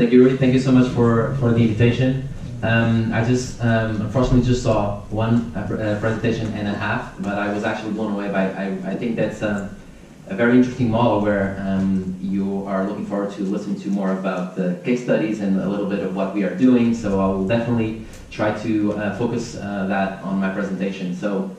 Thank you, Thank you so much for, for the invitation. Um, I just um, unfortunately just saw one uh, uh, presentation and a half, but I was actually blown away by. I, I think that's a, a very interesting model where um, you are looking forward to listening to more about the case studies and a little bit of what we are doing. So I will definitely try to uh, focus uh, that on my presentation. So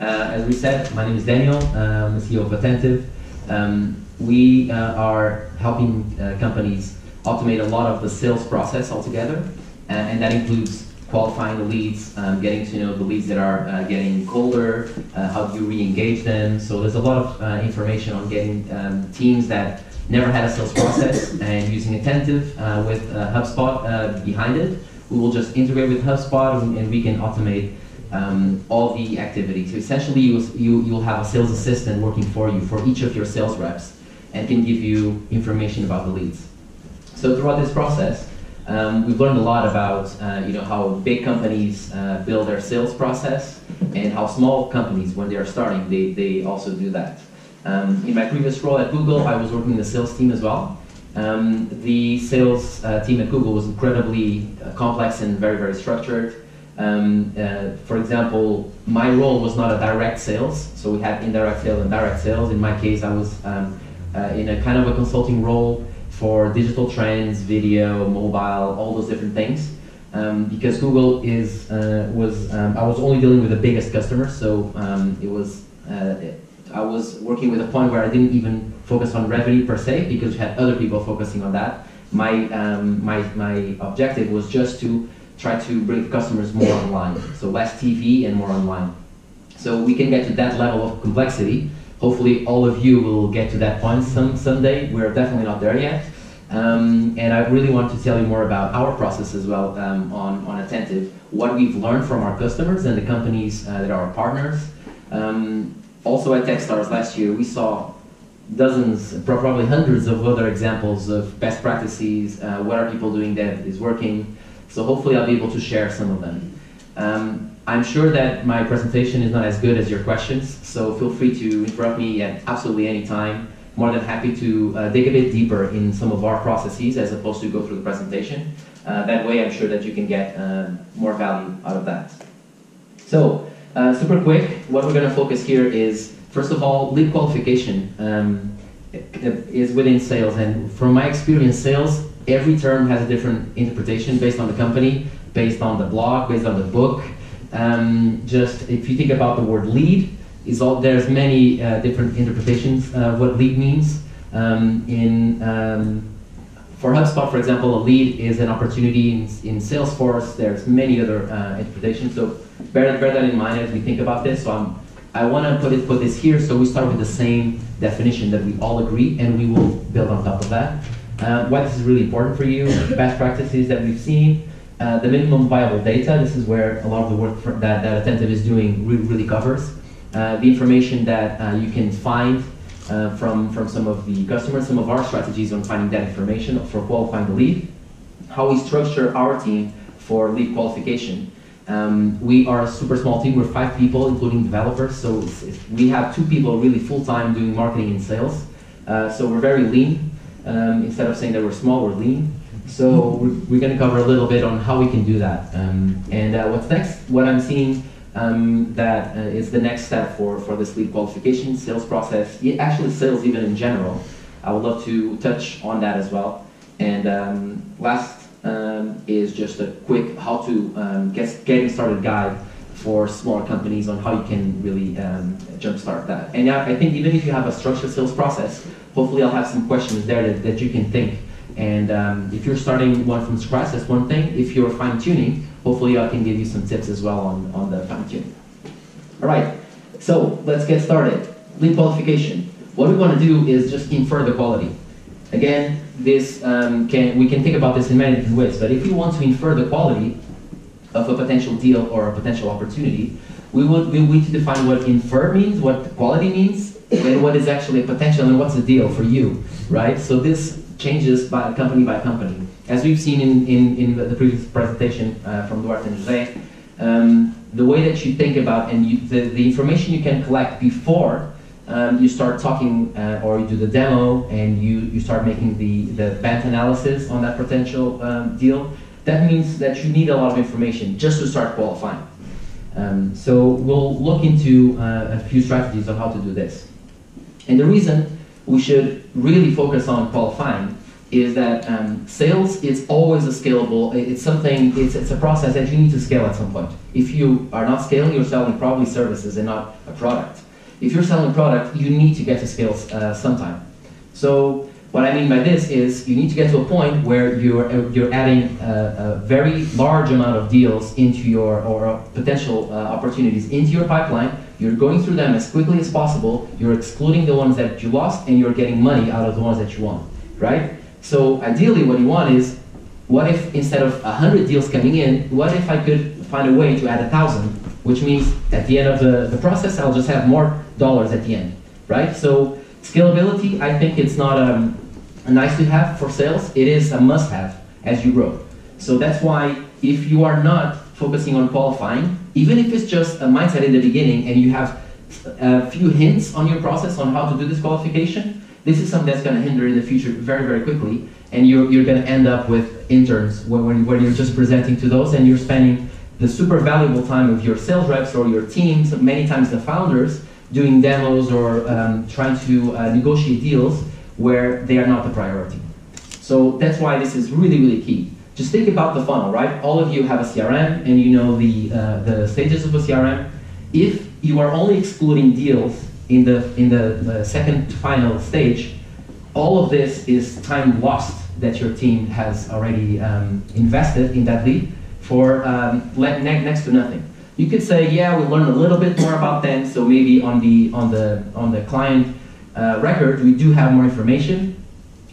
uh, as we said, my name is Daniel. The CEO of Attentive. Um, we uh, are helping companies automate a lot of the sales process altogether and, and that includes qualifying the leads, um, getting to know the leads that are uh, getting colder, uh, how do you re-engage them. So there's a lot of uh, information on getting um, teams that never had a sales process and using Attentive uh, with uh, HubSpot uh, behind it. We will just integrate with HubSpot and, and we can automate um, all the activities. So essentially, you, you, you'll have a sales assistant working for you for each of your sales reps and can give you information about the leads. So throughout this process, um, we've learned a lot about uh, you know how big companies uh, build their sales process and how small companies, when they are starting, they, they also do that. Um, in my previous role at Google, I was working in the sales team as well. Um, the sales uh, team at Google was incredibly uh, complex and very, very structured. Um, uh, for example, my role was not a direct sales, so we had indirect sales and direct sales. In my case, I was um, uh, in a kind of a consulting role for digital trends, video, mobile, all those different things. Um, because Google is uh, was um, I was only dealing with the biggest customers, so um, it was uh, it, I was working with a point where I didn't even focus on revenue per se because we had other people focusing on that. My um, my my objective was just to try to bring customers more online, so less TV and more online. So we can get to that level of complexity hopefully all of you will get to that point some someday. We're definitely not there yet. Um, and I really want to tell you more about our process as well um, on, on Attentive, what we've learned from our customers and the companies uh, that are our partners. Um, also at Techstars last year, we saw dozens, probably hundreds of other examples of best practices, uh, what are people doing that is working. So hopefully I'll be able to share some of them. Um, I'm sure that my presentation is not as good as your questions, so feel free to interrupt me at absolutely any time. More than happy to uh, dig a bit deeper in some of our processes as opposed to go through the presentation. Uh, that way, I'm sure that you can get uh, more value out of that. So, uh, super quick, what we're going to focus here is, first of all, lead qualification um, is within sales. And from my experience, sales, every term has a different interpretation based on the company, based on the blog, based on the book. Um, just if you think about the word lead, is all there's many uh, different interpretations of what lead means. Um, in um, for HubSpot, for example, a lead is an opportunity in, in Salesforce. There's many other uh, interpretations. So bear, bear that in mind as we think about this. So I'm, I want to put it put this here so we start with the same definition that we all agree, and we will build on top of that. Uh, why this is really important for you, best practices that we've seen, uh, the minimum viable data, this is where a lot of the work that, that Attentive is doing really covers. Uh, the information that uh, you can find uh, from, from some of the customers, some of our strategies on finding that information for qualifying the lead, how we structure our team for lead qualification. Um, we are a super small team, we're five people, including developers, so it's, it's, we have two people really full-time doing marketing and sales. Uh, so we're very lean. Um, instead of saying that we're small, we're lean. So we're, we're going to cover a little bit on how we can do that. Um, and uh, what's next, what I'm seeing um, that uh, is the next step for, for this lead qualification, sales process, actually sales even in general. I would love to touch on that as well. And um, last um, is just a quick how to um, get getting started guide for smaller companies on how you can really um, jumpstart that. And yeah, I think even if you have a structured sales process, hopefully I'll have some questions there that, that you can think and um, if you're starting one from scratch, that's one thing. If you're fine tuning, hopefully I can give you some tips as well on, on the fine tune. All right, so let's get started. Lead qualification. What we want to do is just infer the quality. Again, this um, can we can think about this in many different ways, but if you want to infer the quality of a potential deal or a potential opportunity, we would we need to define what infer means, what quality means, and what is actually a potential and what's the deal for you, right? So this changes by company by company. As we've seen in, in, in the previous presentation uh, from Duarte and Jose, um, the way that you think about and you, the, the information you can collect before um, you start talking uh, or you do the demo and you, you start making the, the BANT analysis on that potential um, deal, that means that you need a lot of information just to start qualifying. Um, so we'll look into uh, a few strategies of how to do this. And the reason we should really focus on qualifying is that um, sales is always a scalable, it's something, it's, it's a process that you need to scale at some point. If you are not scaling, you're selling probably services and not a product. If you're selling a product, you need to get to scale uh, sometime. So what I mean by this is you need to get to a point where you're, uh, you're adding a, a very large amount of deals into your, or potential uh, opportunities into your pipeline. You're going through them as quickly as possible. You're excluding the ones that you lost and you're getting money out of the ones that you won, right? So ideally what you want is, what if instead of 100 deals coming in, what if I could find a way to add a 1,000, which means at the end of the, the process, I'll just have more dollars at the end, right? So scalability, I think it's not um, nice to have for sales, it is a must have as you grow. So that's why if you are not focusing on qualifying, even if it's just a mindset in the beginning and you have a few hints on your process on how to do this qualification, this is something that's going to hinder in the future very, very quickly. And you're, you're going to end up with interns when, when you're just presenting to those and you're spending the super valuable time of your sales reps or your teams, many times the founders, doing demos or um, trying to uh, negotiate deals where they are not the priority. So that's why this is really, really key. Just think about the funnel, right? All of you have a CRM and you know the, uh, the stages of a CRM. If you are only excluding deals in the, in the, the second final stage, all of this is time lost that your team has already um, invested in that lead for um, next to nothing. You could say, yeah, we learned a little bit more about them, so maybe on the on the on the client uh, record, we do have more information,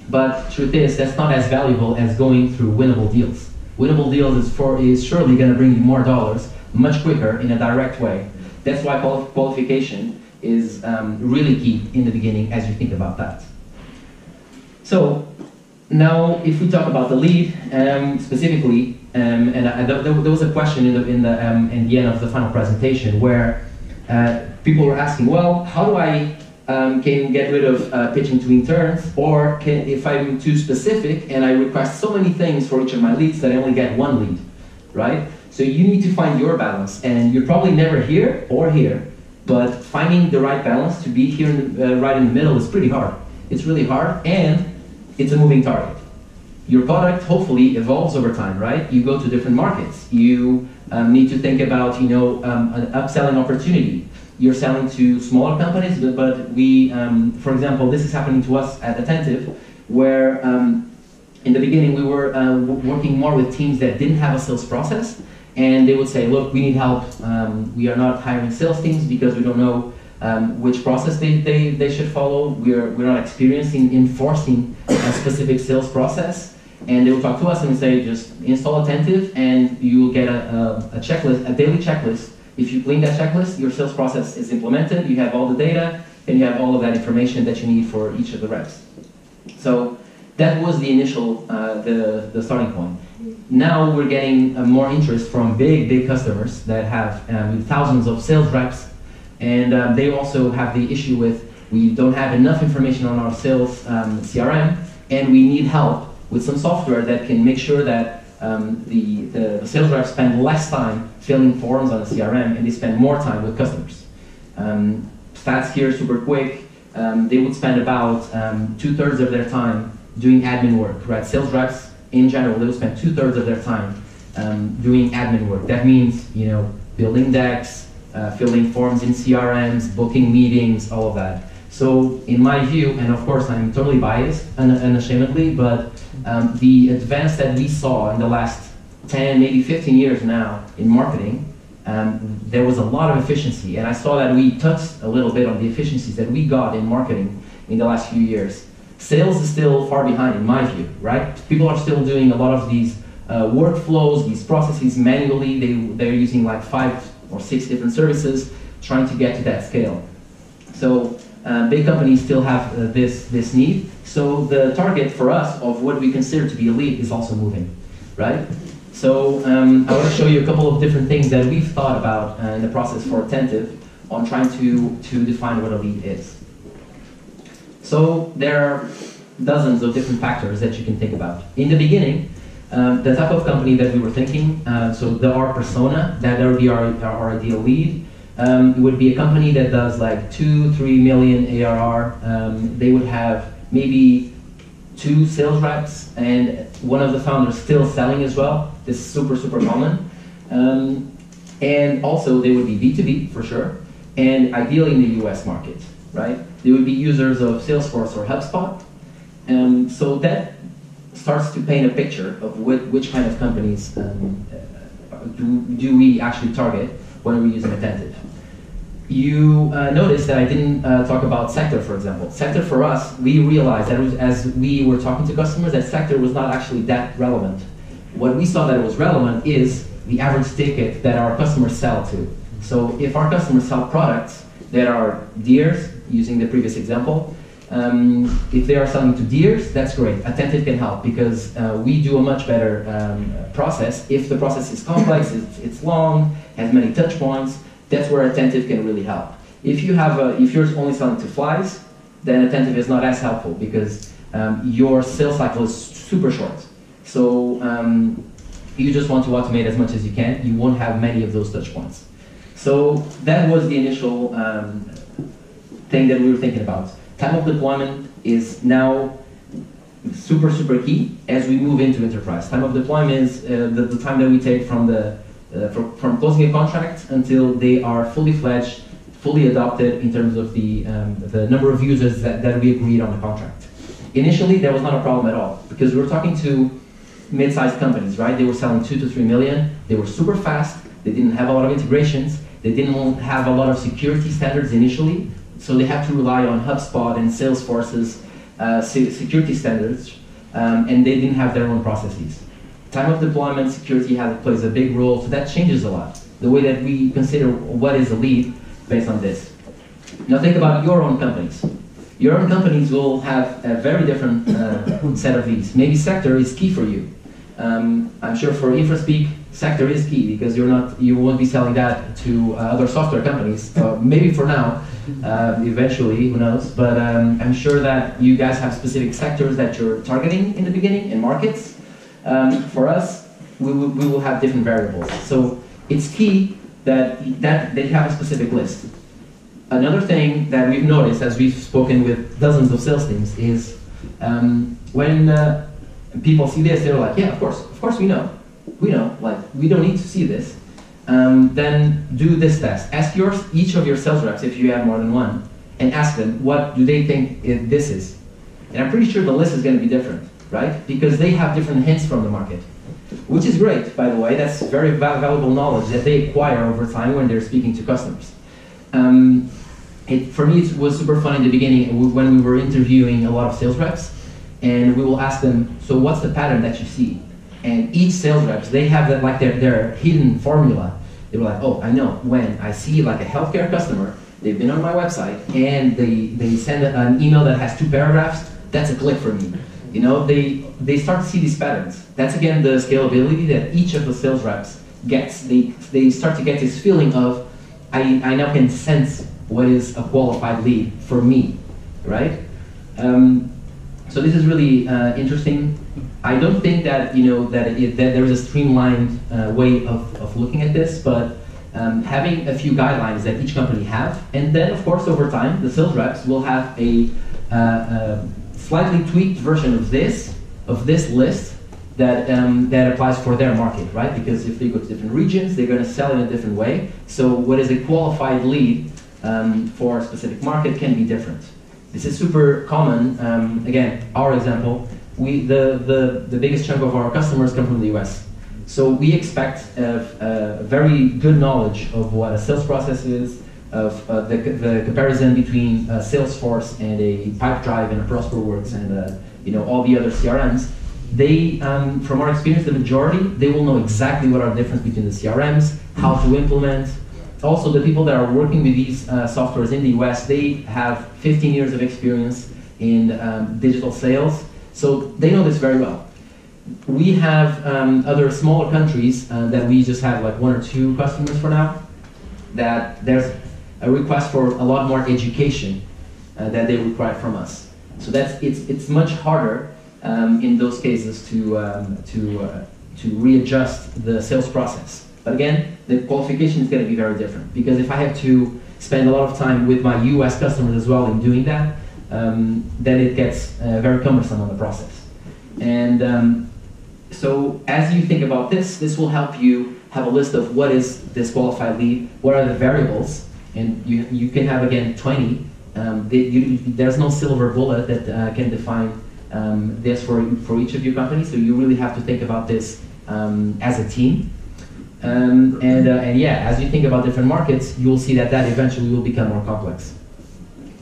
but truth is, that's not as valuable as going through winnable deals. Winnable deals is, for, is surely going to bring you more dollars much quicker in a direct way. That's why qualification is um, really key in the beginning as you think about that. So now, if we talk about the lead um, specifically, um, and I, there, there, was a question in the in the um, in the end of the final presentation where uh, people were asking, well, how do I um, can get rid of uh, pitching to interns, or can, if I'm too specific and I request so many things for each of my leads that I only get one lead, right? So you need to find your balance, and you're probably never here or here, but finding the right balance to be here in the, uh, right in the middle is pretty hard. It's really hard, and it's a moving target. Your product hopefully evolves over time, right? You go to different markets. You um, need to think about, you know, um, an upselling opportunity you're selling to smaller companies, but, but we, um, for example, this is happening to us at Attentive, where um, in the beginning we were uh, working more with teams that didn't have a sales process, and they would say, look, we need help. Um, we are not hiring sales teams because we don't know um, which process they, they, they should follow. We're, we're not experiencing enforcing a specific sales process. And they will talk to us and say, just install Attentive and you will get a, a, a checklist, a daily checklist if you clean that checklist, your sales process is implemented, you have all the data, and you have all of that information that you need for each of the reps. So that was the initial, uh, the, the starting point. Now we're getting uh, more interest from big, big customers that have um, thousands of sales reps, and um, they also have the issue with we don't have enough information on our sales um, CRM, and we need help with some software that can make sure that um, the, the, sales reps spend less time filling forms on the CRM and they spend more time with customers. Um, stats here, super quick. Um, they would spend about two thirds of their time doing admin work, right? Sales reps in general, they would spend two thirds of their time um, doing admin work. That means, you know, building decks, uh, filling forms in CRMs, booking meetings, all of that. So in my view, and of course I'm totally biased, and unashamedly, but um, the advance that we saw in the last 10, maybe 15 years now in marketing, um, there was a lot of efficiency. And I saw that we touched a little bit on the efficiencies that we got in marketing in the last few years. Sales is still far behind, in my view, right? People are still doing a lot of these uh, workflows, these processes manually. They, they're using like five or six different services trying to get to that scale. So uh, big companies still have uh, this, this need. So the target for us of what we consider to be a lead is also moving, right? So um, I want to show you a couple of different things that we've thought about uh, in the process for Attentive on trying to, to define what a lead is. So there are dozens of different factors that you can think about. In the beginning, um, the type of company that we were thinking, uh, so the our persona, that would be our, our ideal lead. Um, it would be a company that does like two, three million ARR. Um, they would have maybe two sales reps and one of the founders still selling as well. This is super, super common. Um, and also they would be B2B for sure, and ideally in the US market, right? They would be users of Salesforce or HubSpot. Um, so that starts to paint a picture of which, which kind of companies um, do, do we actually target when we use an attentive. You uh, notice that I didn't uh, talk about sector, for example. Sector for us, we realized that was, as we were talking to customers, that sector was not actually that relevant. What we saw that it was relevant is the average ticket that our customers sell to. So if our customers sell products that are Deers, using the previous example, um, if they are selling to Deers, that's great. Attentive can help because uh, we do a much better um, process. If the process is complex, it's, it's, long, has many touch points, that's where Attentive can really help. If you have a, if you're only selling to flies, then Attentive is not as helpful because um, your sales cycle is super short. So um, you just want to automate as much as you can. You won't have many of those touch points. So that was the initial um, thing that we were thinking about time of deployment is now super, super key as we move into enterprise. Time of deployment is uh, the, the, time that we take from, the, uh, from, from, closing a contract until they are fully fledged, fully adopted in terms of the, um, the number of users that, that we agreed on the contract. Initially, that was not a problem at all because we were talking to mid-sized companies, right? They were selling two to three million. They were super fast. They didn't have a lot of integrations. They didn't have a lot of security standards initially. So they have to rely on HubSpot and Salesforce's uh, security standards, um, and they didn't have their own processes. Time of deployment, security has, plays a big role, so that changes a lot. The way that we consider what is a lead based on this. Now think about your own companies. Your own companies will have a very different uh, set of leads. Maybe sector is key for you. Um, I'm sure for InfraSpeak, sector is key because you're not, you won't be selling that to uh, other software companies. Uh, maybe for now, uh, eventually, who knows? But um, I'm sure that you guys have specific sectors that you're targeting in the beginning in markets. Um, for us, we will, we will have different variables. So it's key that, that they have a specific list. Another thing that we've noticed as we've spoken with dozens of sales teams is um, when uh, people see this, they're like, yeah, of course, of course we know. We know, like, we don't need to see this um, then do this test. Ask yours, each of your sales reps, if you have more than one, and ask them what do they think this is. And I'm pretty sure the list is going to be different, right? Because they have different hints from the market, which is great, by the way. That's very valuable knowledge that they acquire over time when they're speaking to customers. Um, it, for me, it was super fun in the beginning when we were interviewing a lot of sales reps, and we will ask them, so what's the pattern that you see? And each sales reps, they have that like their, their hidden formula they were like, oh, I know. When I see like a healthcare customer, they've been on my website and they, they send an email that has two paragraphs, that's a click for me. You know, they, they start to see these patterns. That's again the scalability that each of the sales reps gets. They, they start to get this feeling of, I, I now can sense what is a qualified lead for me, right? Um, so this is really uh, interesting. I don't think that you know that, it, that there is a streamlined uh, way of, of looking at this, but um, having a few guidelines that each company have, and then of course over time the sales reps will have a, uh, a slightly tweaked version of this of this list that um, that applies for their market, right? Because if they go to different regions, they're going to sell in a different way. So what is a qualified lead um, for a specific market can be different. This is super common. Um, again, our example, we, the, the, the biggest chunk of our customers come from the US. So we expect a, a very good knowledge of what a sales process is, of uh, the, the comparison between Salesforce and a Pipedrive and a Prosperworks and uh, you know all the other CRMs. They, um, from our experience, the majority, they will know exactly what are the difference between the CRMs, how to implement, also the people that are working with these uh, softwares in the US, they have 15 years of experience in um, digital sales, so they know this very well. We have um, other smaller countries uh, that we just have like one or two customers for now, that there's a request for a lot more education uh, that they require from us. So that's it's it's much harder um, in those cases to um, to uh, to readjust the sales process. But again, the qualification is going to be very different because if I have to spend a lot of time with my U.S. customers as well in doing that, um, then it gets uh, very cumbersome on the process. And um, so as you think about this, this will help you have a list of what is this qualified lead, what are the variables, and you, you can have again 20. Um, they, you, there's no silver bullet that uh, can define um, this for, for each of your companies, so you really have to think about this um, as a team. Um, and, uh, and yeah, as you think about different markets, you will see that that eventually will become more complex.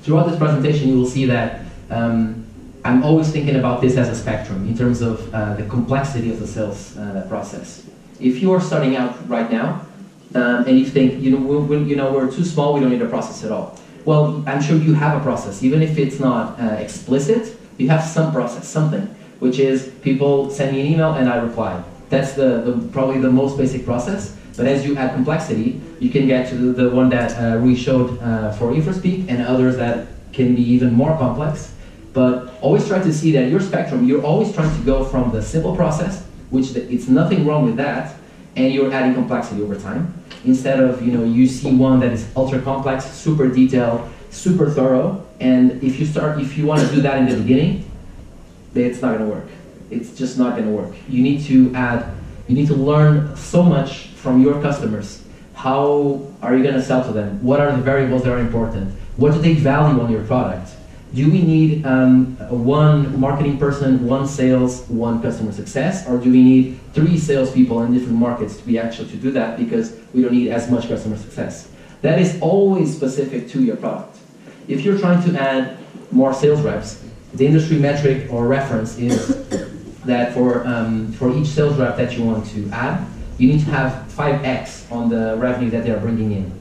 Throughout this presentation, you will see that um, I'm always thinking about this as a spectrum in terms of uh, the complexity of the sales uh, process. If you are starting out right now, um, and you think, you know, we you know, we're too small, we don't need a process at all. Well, I'm sure you have a process, even if it's not uh, explicit, you have some process, something, which is people send me an email and I reply. That's the, the probably the most basic process. But as you add complexity, you can get to the, one that uh, we showed uh, for InfraSpeak and others that can be even more complex. But always try to see that your spectrum, you're always trying to go from the simple process, which the, it's nothing wrong with that, and you're adding complexity over time. Instead of, you know, you see one that is ultra complex, super detailed, super thorough, and if you start, if you want to do that in the beginning, it's not going to work. It's just not going to work. You need to add, you need to learn so much from your customers. How are you going to sell to them? What are the variables that are important? What do they value on your product? Do we need um, one marketing person, one sales, one customer success, or do we need three salespeople in different markets to be actually to do that because we don't need as much customer success? That is always specific to your product. If you're trying to add more sales reps, the industry metric or reference is that for um, for each sales rep that you want to add, you need to have 5x on the revenue that they're bringing in.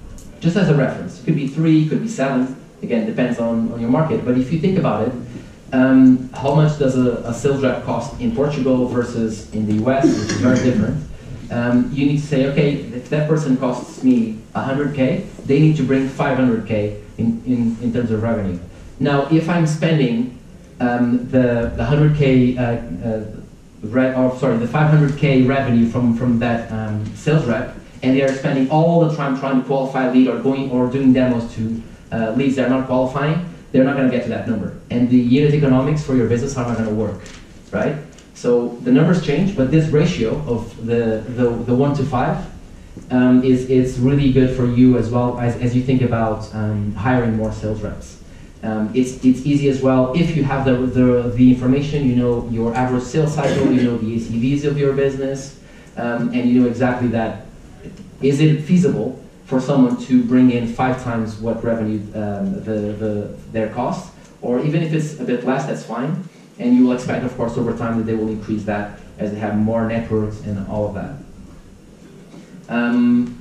Just as a reference. It could be three, could be seven, again, depends on, on your market. But if you think about it, um, how much does a, a, sales rep cost in Portugal versus in the US, which is very different? Um, you need to say, okay, if that person costs me 100K, they need to bring 500K in, in, in terms of revenue. Now, if I'm spending um, the, the 100K uh, uh, re- or sorry, the 500k revenue from from that um, sales rep, and they are spending all the time trying to qualify a lead or going or doing demos to uh, leads that are not qualifying, they're not going to get to that number, and the unit economics for your business are not going to work, right? So the numbers change, but this ratio of the the, the one to five um, is really good for you as well as, as you think about um, hiring more sales reps. Um, it's, it's easy as well if you have the, the, the information, you know your average sales cycle, you know the ACVs of your business, um, and you know exactly that. Is it feasible for someone to bring in five times what revenue um, the, the, their cost? Or even if it's a bit less, that's fine. And you will expect, of course, over time that they will increase that as they have more networks and all of that. Um,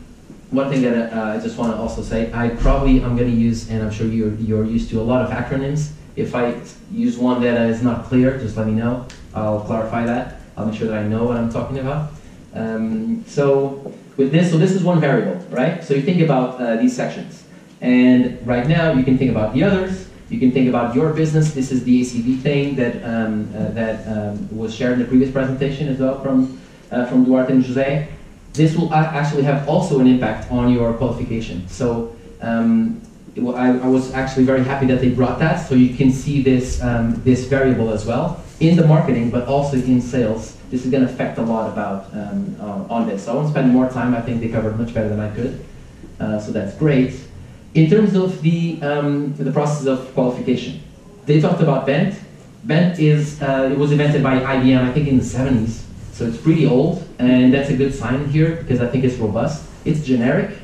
one thing that uh, I just want to also say, I probably I'm going to use, and I'm sure you're, you're used to a lot of acronyms. If I use one that is not clear, just let me know. I'll clarify that. I'll make sure that I know what I'm talking about. Um, so with this, so this is one variable, right? So you think about uh, these sections. And right now you can think about the others. You can think about your business. This is the ACV thing that, um, uh, that um, was shared in the previous presentation as well from, uh, from Duarte and Jose this will actually have also an impact on your qualification. So um, I, I, was actually very happy that they brought that, so you can see this, um, this variable as well in the marketing, but also in sales. This is going to affect a lot about um, uh, on this. So I won't spend more time. I think they covered much better than I could, uh, so that's great. In terms of the um, the process of qualification, they talked about BANT. BANT is uh, it was invented by IBM, I think, in the 70s. So it's pretty old, and that's a good sign here because I think it's robust. It's generic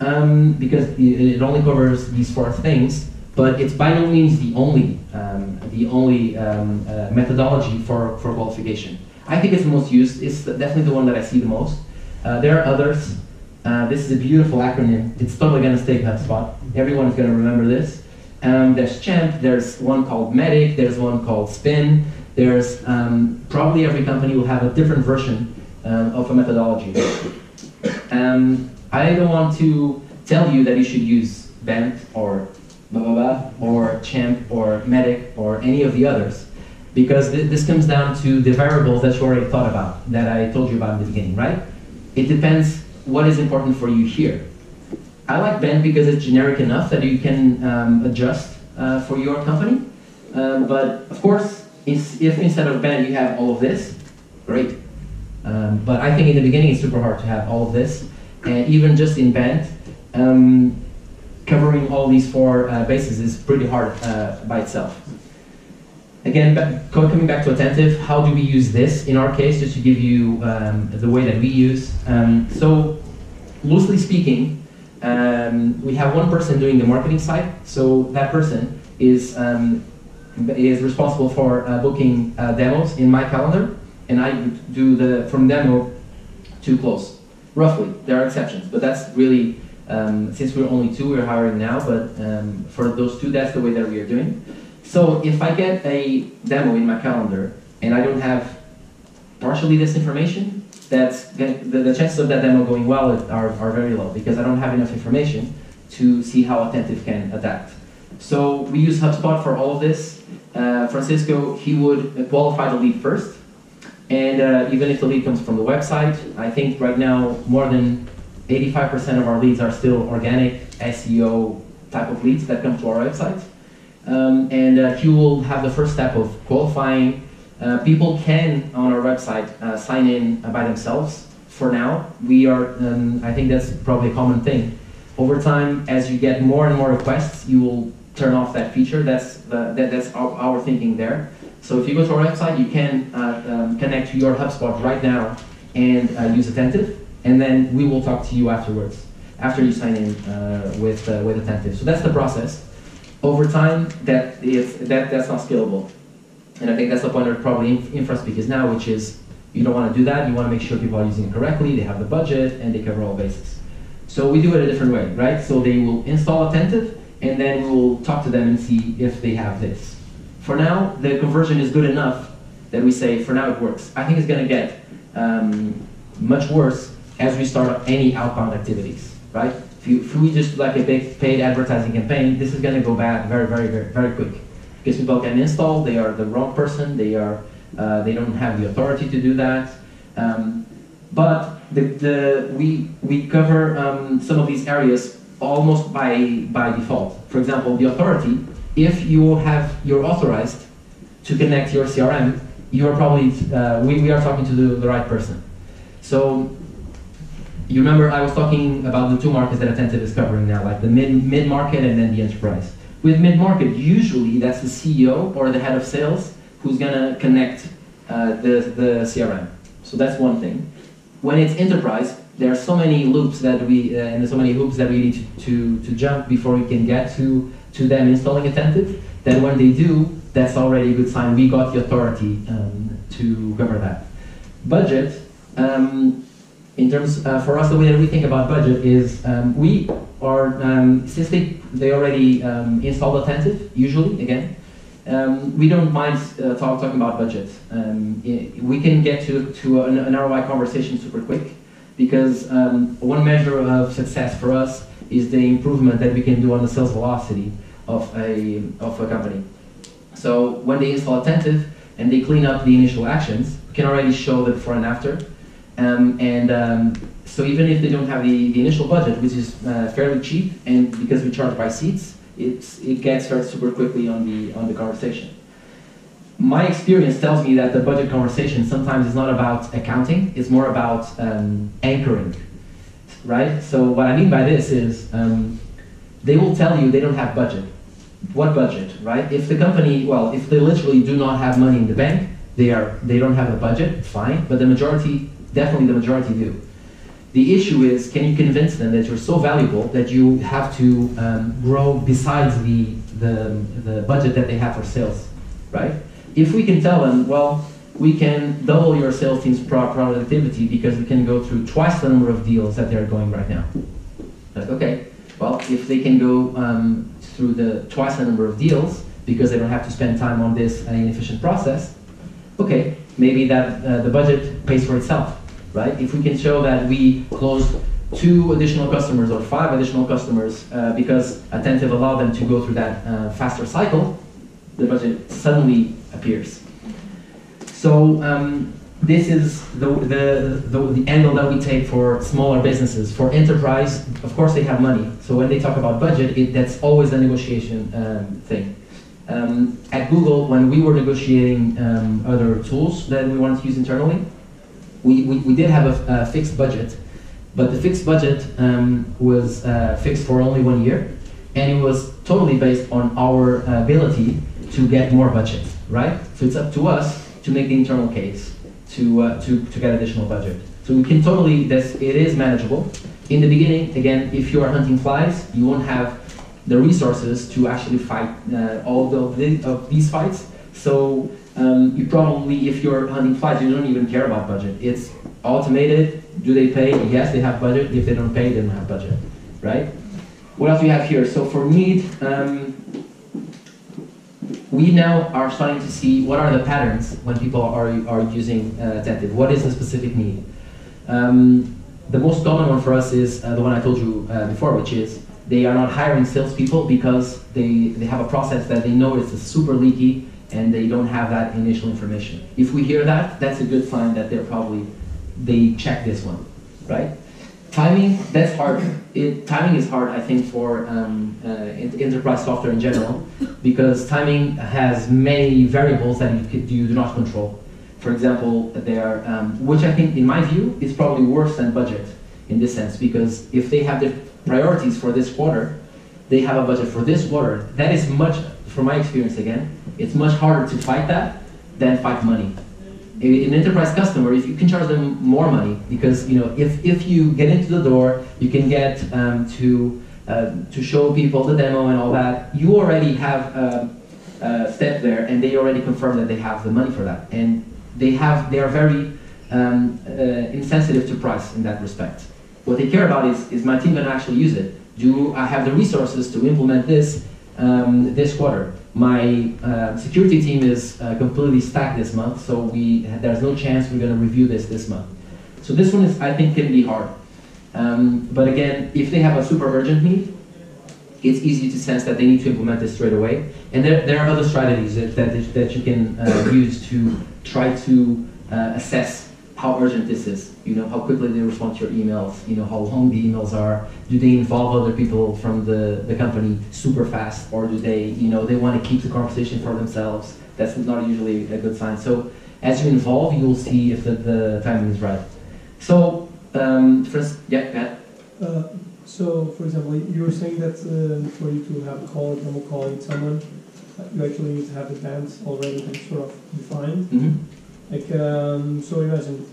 um, because it only covers these four things, but it's by no means the only um, the only um, uh, methodology for, for qualification. I think it's the most used. It's definitely the one that I see the most. Uh, there are others. Uh, this is a beautiful acronym. It's totally going to stay HubSpot. Everyone is going to remember this. Um, there's Champ. There's one called MEDDIC. There's one called Spin. There's um, probably every company will have a different version um, of a methodology. Um, I don't want to tell you that you should use BANT or blah blah blah, or Champ, or MEDDIC, or any of the others, because th- this comes down to the variables that you already thought about, that I told you about in the beginning, right? It depends what is important for you here. I like BANT because it's generic enough that you can um, adjust uh, for your company. Um, but of course, if, instead of BANT you have all of this, great. Um, but I think in the beginning it's super hard to have all of this. And even just in BANT, um, covering all these four uh, bases is pretty hard uh, by itself. Again, coming back to attentive, how do we use this in our case, just to give you um, the way that we use. Um, so, loosely speaking, um, we have one person doing the marketing side. So that person is um, is responsible for uh, booking uh, demos in my calendar, and I do the from demo to close, roughly. There are exceptions, but that's really um, since we're only two, we're hiring now. But um, for those two, that's the way that we are doing. So if I get a demo in my calendar and I don't have partially this information, that's the, the chances of that demo going well are, are very low because I don't have enough information to see how attentive can adapt. So we use HubSpot for all of this. Uh, Francisco, he would qualify the lead first. And uh, even if the lead comes from the website, I think right now more than 85% of our leads are still organic SEO type of leads that come to our website. Um, and uh, he will have the first step of qualifying. Uh, people can, on our website, uh, sign in by themselves. For now, we are, um, I think that's probably a common thing. Over time, as you get more and more requests, you will turn off that feature. That's, the, that, that's our, our thinking there. So if you go to our website, you can uh, um, connect to your HubSpot right now and uh, use Attentive, and then we will talk to you afterwards, after you sign in uh, with, with Attentive. So that's the process over time, that is that that's not scalable. And I think that's the point of probably InfraSpeak is now, which is you don't want to do that. You want to make sure people are using it correctly, they have the budget, and they cover all bases. So we do it a different way, right? So they will install Attentive, and then we will talk to them and see if they have this. For now, the conversion is good enough that we say, for now it works. I think it's going to get um, much worse as we start any outbound activities, right? If, you, if we just like a big paid advertising campaign, this is going to go bad very, very, very, very quick. Because people can install, they are the wrong person, they are, uh, they don't have the authority to do that. Um, but the, the, we, we cover um, some of these areas almost by, by default. For example, the authority, if you have, you're authorized to connect your CRM, you are probably, uh, we, we are talking to the, the right person. So you remember I was talking about the two markets that Attentive is covering now, like the mid mid market and then the enterprise. With mid market, usually that's the CEO or the head of sales who's gonna connect uh, the the CRM. So that's one thing. When it's enterprise, there are so many loops that we uh, and so many hoops that we need to, to, to jump before we can get to to them installing Attentive. That when they do, that's already a good sign. We got the authority um, to cover that. Budget. Um, in terms uh, for us the way that we think about budget is um, we are um, since they they already um, installed attentive usually again um, we don't mind uh, talk, talking about budget um, we can get to, to an, an, ROI conversation super quick because um, one measure of success for us is the improvement that we can do on the sales velocity of a, of a company so when they install attentive and they clean up the initial actions we can already show the before and after um, and um, so even if they don't have the, the initial budget, which is uh, fairly cheap, and because we charge by seats, it's, it gets heard super quickly on the, on the conversation. My experience tells me that the budget conversation sometimes is not about accounting, it's more about um, anchoring, right? So what I mean by this is um, they will tell you they don't have budget. What budget, right? If the company, well, if they literally do not have money in the bank, they are they don't have a budget, fine. But the majority Definitely the majority do. The issue is, can you convince them that you're so valuable that you have to um, grow besides the, the, the budget that they have for sales, right? If we can tell them, well, we can double your sales team's productivity because we can go through twice the number of deals that they're going right now. Like, okay, well, if they can go um, through the twice the number of deals because they don't have to spend time on this inefficient process, okay, maybe that uh, the budget pays for itself, right? If we can show that we closed two additional customers or five additional customers uh, because attentive allowed them to go through that uh, faster cycle, the budget suddenly appears. So um, this is the, the, the, the, angle that we take for smaller businesses. For enterprise, of course they have money. So when they talk about budget, it, that's always a negotiation um, thing. Um, at Google, when we were negotiating um, other tools that we wanted to use internally, we, we, we did have a, a fixed budget but the fixed budget um, was uh, fixed for only one year, and it was totally based on our ability to get more budget, right? So it's up to us to make the internal case to, uh, to, to get additional budget. So we can totally, this, it is manageable. In the beginning, again, if you are hunting flies, you won't have the resources to actually fight uh, all of, the, of these fights. So um, you probably, if you're hunting flies, you don't even care about budget. It's automated, do they pay? Yes, they have budget. If they don't pay, they don't have budget, right? What else do we have here? So for need, um, we now are starting to see what are the patterns when people are, are using uh, Attentive. What is the specific need? Um, the most common one for us is uh, the one I told you uh, before, which is they are not hiring salespeople because they, they have a process that they know is super leaky and they don't have that initial information. If we hear that, that's a good sign that they're probably they check this one, right? Timing, that's hard. It, timing is hard, I think, for um, uh, enterprise software in general, because timing has many variables that you, could, you do not control. For example, there, um, which I think, in my view, is probably worse than budget in this sense, because if they have the priorities for this quarter, they have a budget for this quarter. That is much, from my experience again, it's much harder to fight that than fight money an enterprise customer, if you can charge them more money, because you know if, if you get into the door, you can get um, to uh, to show people the demo and all that. You already have a, a, step there, and they already confirm that they have the money for that, and they have they are very um, uh, insensitive to price in that respect. What they care about is is my team going to actually use it? Do I have the resources to implement this um, this quarter? My uh, security team is uh, completely stacked this month, so we there's no chance we're going to review this this month. So this one is, I think, can be hard. Um, but again, if they have a super urgent need, it's easy to sense that they need to implement this straight away. And there, there are other strategies that, that, that you can uh, use to try to uh, assess how urgent this is, you know, how quickly they respond to your emails, you know, how long the emails are, do they involve other people from the, the company super fast, or do they, you know, they want to keep the conversation for themselves. That's not usually a good sign. So as you involve, you'll see if the, the timing is right. So, um, first, yeah, Pat. Uh, so, for example, you were saying that uh, for you to have a call, a demo call with someone, you actually need to have the bands already sort of defined. Mm -hmm. Like, um, so imagine,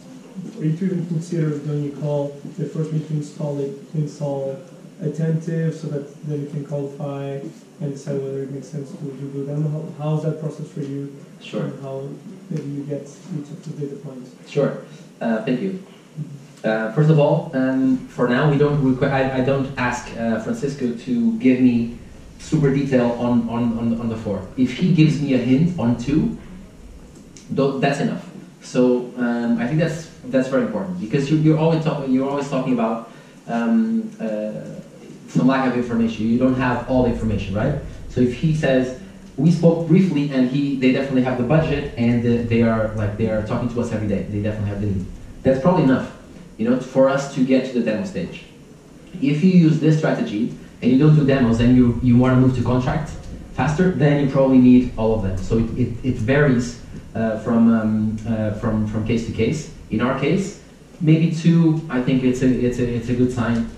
if you even consider doing a call, the first need to install it, install attentive so that then you can qualify and decide whether it makes sense to do them. How, how's that process for you? Sure. And how maybe you get each of the data points? Sure. Uh, thank you. Uh, first of all, um, for now, we don't require. I, I don't ask uh, Francisco to give me super detail on, on, on, on the four. If he gives me a hint on two, that's enough. So um, I think that's that's very important because you, you're always talking you're always talking about um, uh, some lack of information. You don't have all the information, right? So if he says we spoke briefly and he they definitely have the budget and they are like they are talking to us every day. They definitely have the need. That's probably enough, you know, for us to get to the demo stage. If you use this strategy and you don't do demos and you you want to move to contract faster, then you probably need all of them. So it, it, it varies uh, from, um, uh, from, from case to case. In our case, maybe two, I think it's a, it's a, it's a good sign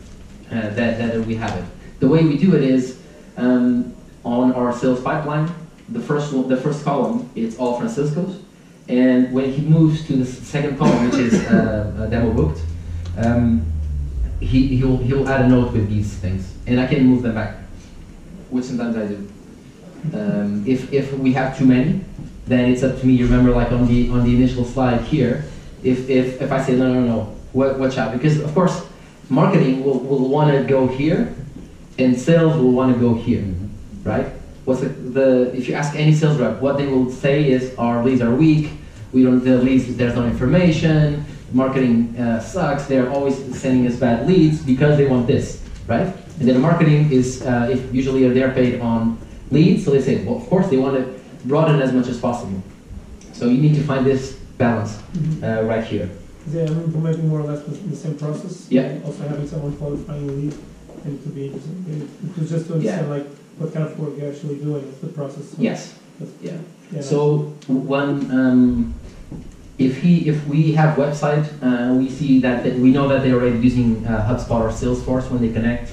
uh, that, that we have it. The way we do it is um, on our sales pipeline, the first, one, the first column, it's all Francisco's. And when he moves to the second column, which is uh, demo booked, um, he, he'll, he'll add a note with these things. And I can move them back, which sometimes I do. Um, if, if we have too many, then it's up to me. You remember, like on the on the initial slide here, if if, if I say no, no, no, watch out, because of course, marketing will, will want to go here, and sales will want to go here, right? What's the, the if you ask any sales rep, what they will say is our leads are weak. We don't the leads. There's no information. marketing uh, sucks. They're always sending us bad leads because they want this, right? And then marketing is uh, if usually they're paid on leads, so they say, well, of course they want to broaden as much as possible. So you need to find this balance Mhm. uh, right here. They are implementing more or less the, the same process. Yeah. Also having someone qualifying a lead, and to be to just to understand like what kind of work you're actually doing, the process. So Yes. Yeah. yeah, So one, um, if he, if we have website, uh, we see that, that we know that they're already using uh, HubSpot or Salesforce when they connect,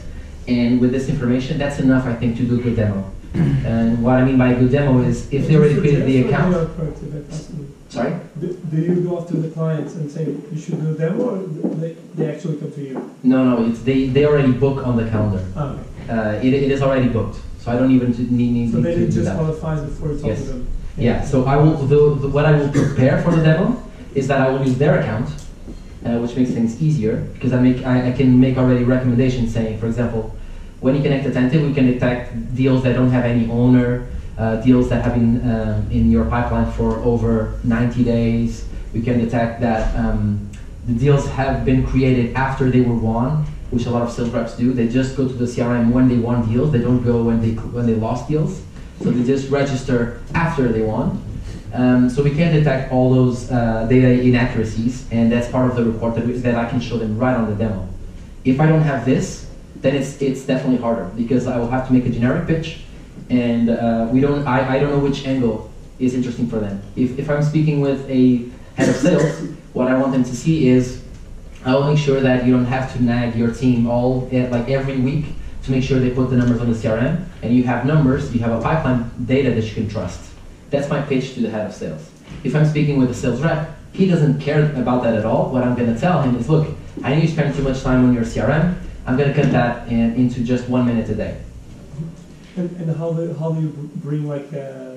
and with this information, that's enough, I think, to do a good demo. and what I mean by a good demo is if they already created the account. They are proactive at? Sorry. Do, do you go after the clients and say you should do a demo, or they, they actually come to you? No, no, it's they, they already book on the calendar. Ah, okay. Uh, it, it is already booked, so I don't even need, need, So then to it just that. qualifies before it's Yes. all to them. Yeah, so I will, the, the, what I will prepare for the demo is that I will use their account, uh, which makes things easier, because I make, I, I can make already recommendations saying, for example, when you connect Attentive, we can detect deals that don't have any owner, uh, deals that have been um, in your pipeline for over 90 days. We can detect that um, the deals have been created after they were won, which a lot of sales reps do. They just go to the CRM when they won deals. They don't go when they when they lost deals. So they just register after they won. Um, so we can detect all those uh, data inaccuracies, and that's part of the report that, we, that I can show them right on the demo. If I don't have this, then it's it's definitely harder because I will have to make a generic pitch, and uh, we don't. I, I don't know which angle is interesting for them. If if I'm speaking with a head of sales, what I want them to see is I will make sure that you don't have to nag your team all like every week to make sure they put the numbers on the CRM and you have numbers, you have a pipeline data that you can trust. That's my pitch to the head of sales. If I'm speaking with a sales rep, he doesn't care about that at all. What I'm going to tell him is, look, I know you spend too much time on your CRM. I'm going to cut that in, into just one minute a day. And, and how do, how do you bring like, uh,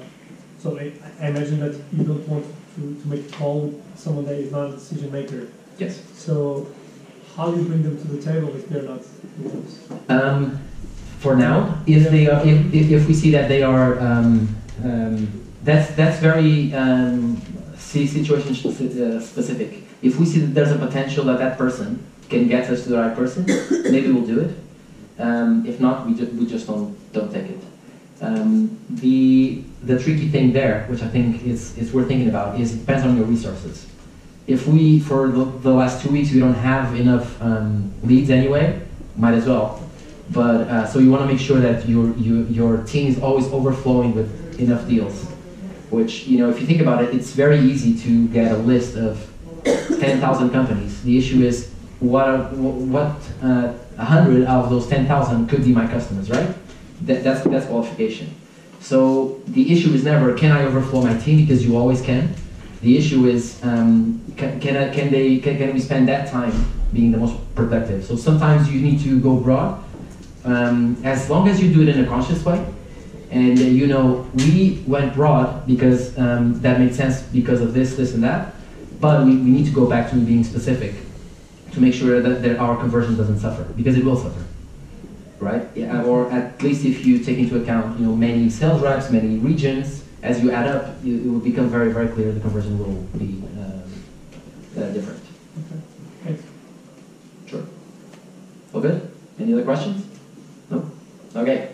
so I, I imagine that you don't want to, to make a call with someone that is not a decision maker. Yes. So how do you bring them to the table if they're not? Um, for now, if they are, if, if, if we see that they are, um, um, that's that's very um, situation uh, specific. If we see that there's a potential that that person can get us to the right person, maybe we'll do it. Um, if not, we, ju- we just don't don't take it. Um, the the tricky thing there, which I think is, is worth thinking about, is it depends on your resources. If we, for the, the last two weeks, we don't have enough um, leads anyway, might as well. But uh, so you want to make sure that your your your team is always overflowing with enough deals. Which you know, if you think about it, it's very easy to get a list of ten thousand companies. The issue is what are, what uh, a hundred out of those ten thousand could be my customers, right? That, that's that's qualification. So the issue is never can I overflow my team because you always can. The issue is um, can, can, I, can they can, can we spend that time being the most productive? So sometimes you need to go broad, um, as long as you do it in a conscious way. And uh, you know we went broad because um, that made sense because of this, this, and that. But we, we need to go back to being specific to make sure that, that our conversion doesn't suffer because it will suffer right? Yeah, or at least if you take into account, you know, many sales reps, many regions, as you add up, you, it will become very, very clear the conversion will be um, uh, different. Okay, thanks. Sure. All good? Any other questions? No? Okay.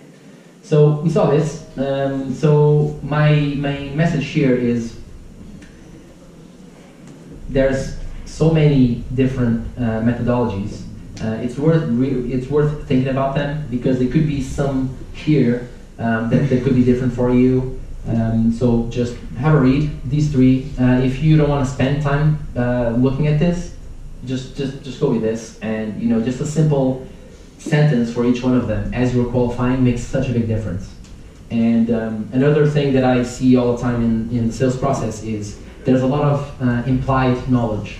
So we saw this. Um, so my my message here is there's so many different uh, methodologies. Uh, it's worth it's worth thinking about them because there could be some here um, that, that could be different for you. Um, so just have a read these three. Uh, if you don't want to spend time uh, looking at this, just just just go with this, and you know just a simple sentence for each one of them as you're qualifying makes such a big difference. And um, another thing that I see all the time in, in the sales process is there's a lot of uh, implied knowledge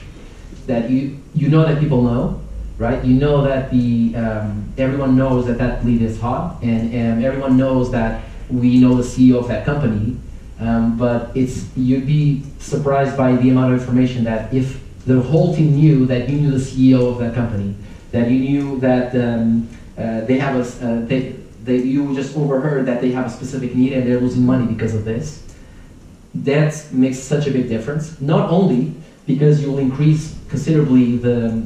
that you you know that people know, right? You know that the um, everyone knows that that lead is hot, and, and everyone knows that we know the CEO of that company. Um, but it's you'd be surprised by the amount of information that if the whole team knew that you knew the CEO of that company, that you knew that um, uh, they have a uh, they, they you just overheard that they have a specific need and they're losing money because of this. That makes such a big difference. Not only because you will increase considerably the,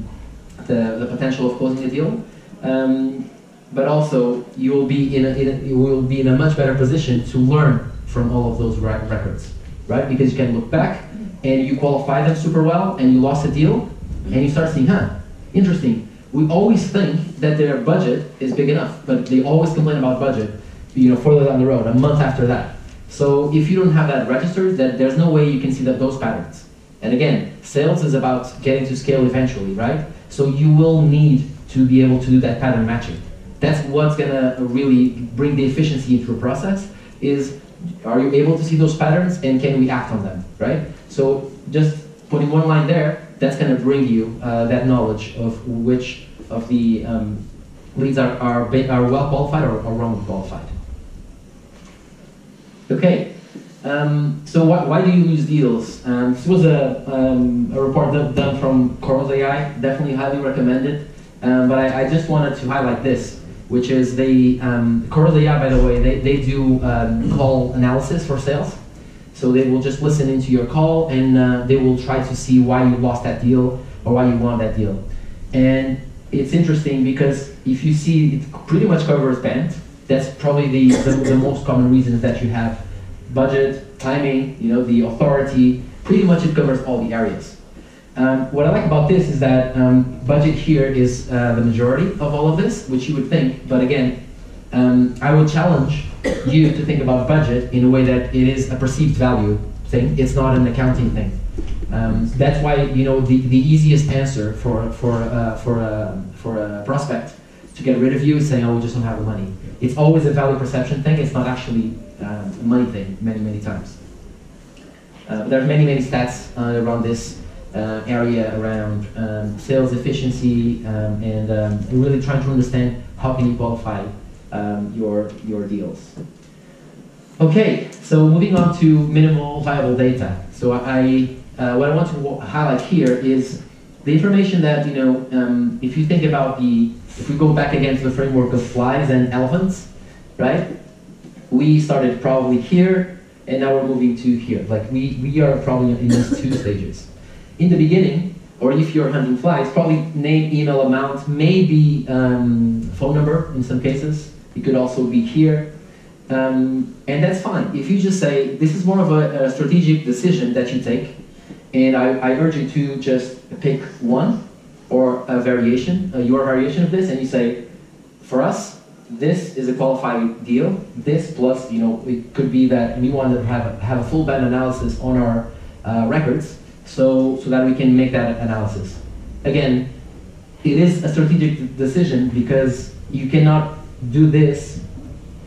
the, the potential of closing the deal. Um, but also, you will be in a, in a, you will be in a much better position to learn from all of those rec- records, right? Because you can look back and you qualify them super well, and you lost a deal, and you start seeing, huh, interesting. We always think that their budget is big enough, but they always complain about budget, you know, further down the road, a month after that. So if you don't have that registered, that there's no way you can see that those patterns. And again, sales is about getting to scale eventually, right? So you will need to be able to do that pattern matching. That's what's gonna really bring the efficiency into a process. Is are you able to see those patterns and can we act on them, right? So just putting one line there, that's gonna bring you uh, that knowledge of which of the um, leads are, are, are well qualified or, or wrongly qualified. Okay, um, so why, why do you lose deals? Um, this was a, um, a report done, from Chorus AI, definitely highly recommended. Um, but I, I just wanted to highlight this, which is they, um, AI, by the way, they, they do um, call analysis for sales. So they will just listen into your call and uh, they will try to see why you lost that deal or why you won that deal. And it's interesting because if you see it pretty much covers BANT, that's probably the, the, the most common reasons that you have budget, timing, you know, the authority, pretty much it covers all the areas. Um, what I like about this is that um, budget here is uh, the majority of all of this, which you would think, but again, um, I would challenge you to think about budget in a way that it is a perceived value thing. It's not an accounting thing. Um, that's why you know the, the easiest answer for for uh, for a for a prospect to get rid of you is saying, "Oh, we just don't have the money." It's always a value perception thing. It's not actually um, a money thing. Many many times. Uh, but there's many many stats uh, around this uh, area around um, sales efficiency um, and um, really trying to understand how can you qualify um, your your deals. Okay, so moving on to minimal viable data. So I, uh, what I want to highlight here is the information that you know. Um, if you think about the, if we go back again to the framework of flies and elephants, right? We started probably here, and now we're moving to here. Like we, we are probably in these two stages. In the beginning, or if you're hunting flies, probably name, email, amount, maybe um, phone number in some cases. It could also be here. Um, and that's fine. If you just say, this is more of a, a strategic decision that you take, and I, I urge you to just pick one or a variation, uh, your variation of this, and you say, for us, this is a qualified deal. This plus, you know, it could be that we want to have a, have a full BANT analysis on our uh, records, so so that we can make that analysis. Again, it is a strategic decision because you cannot do this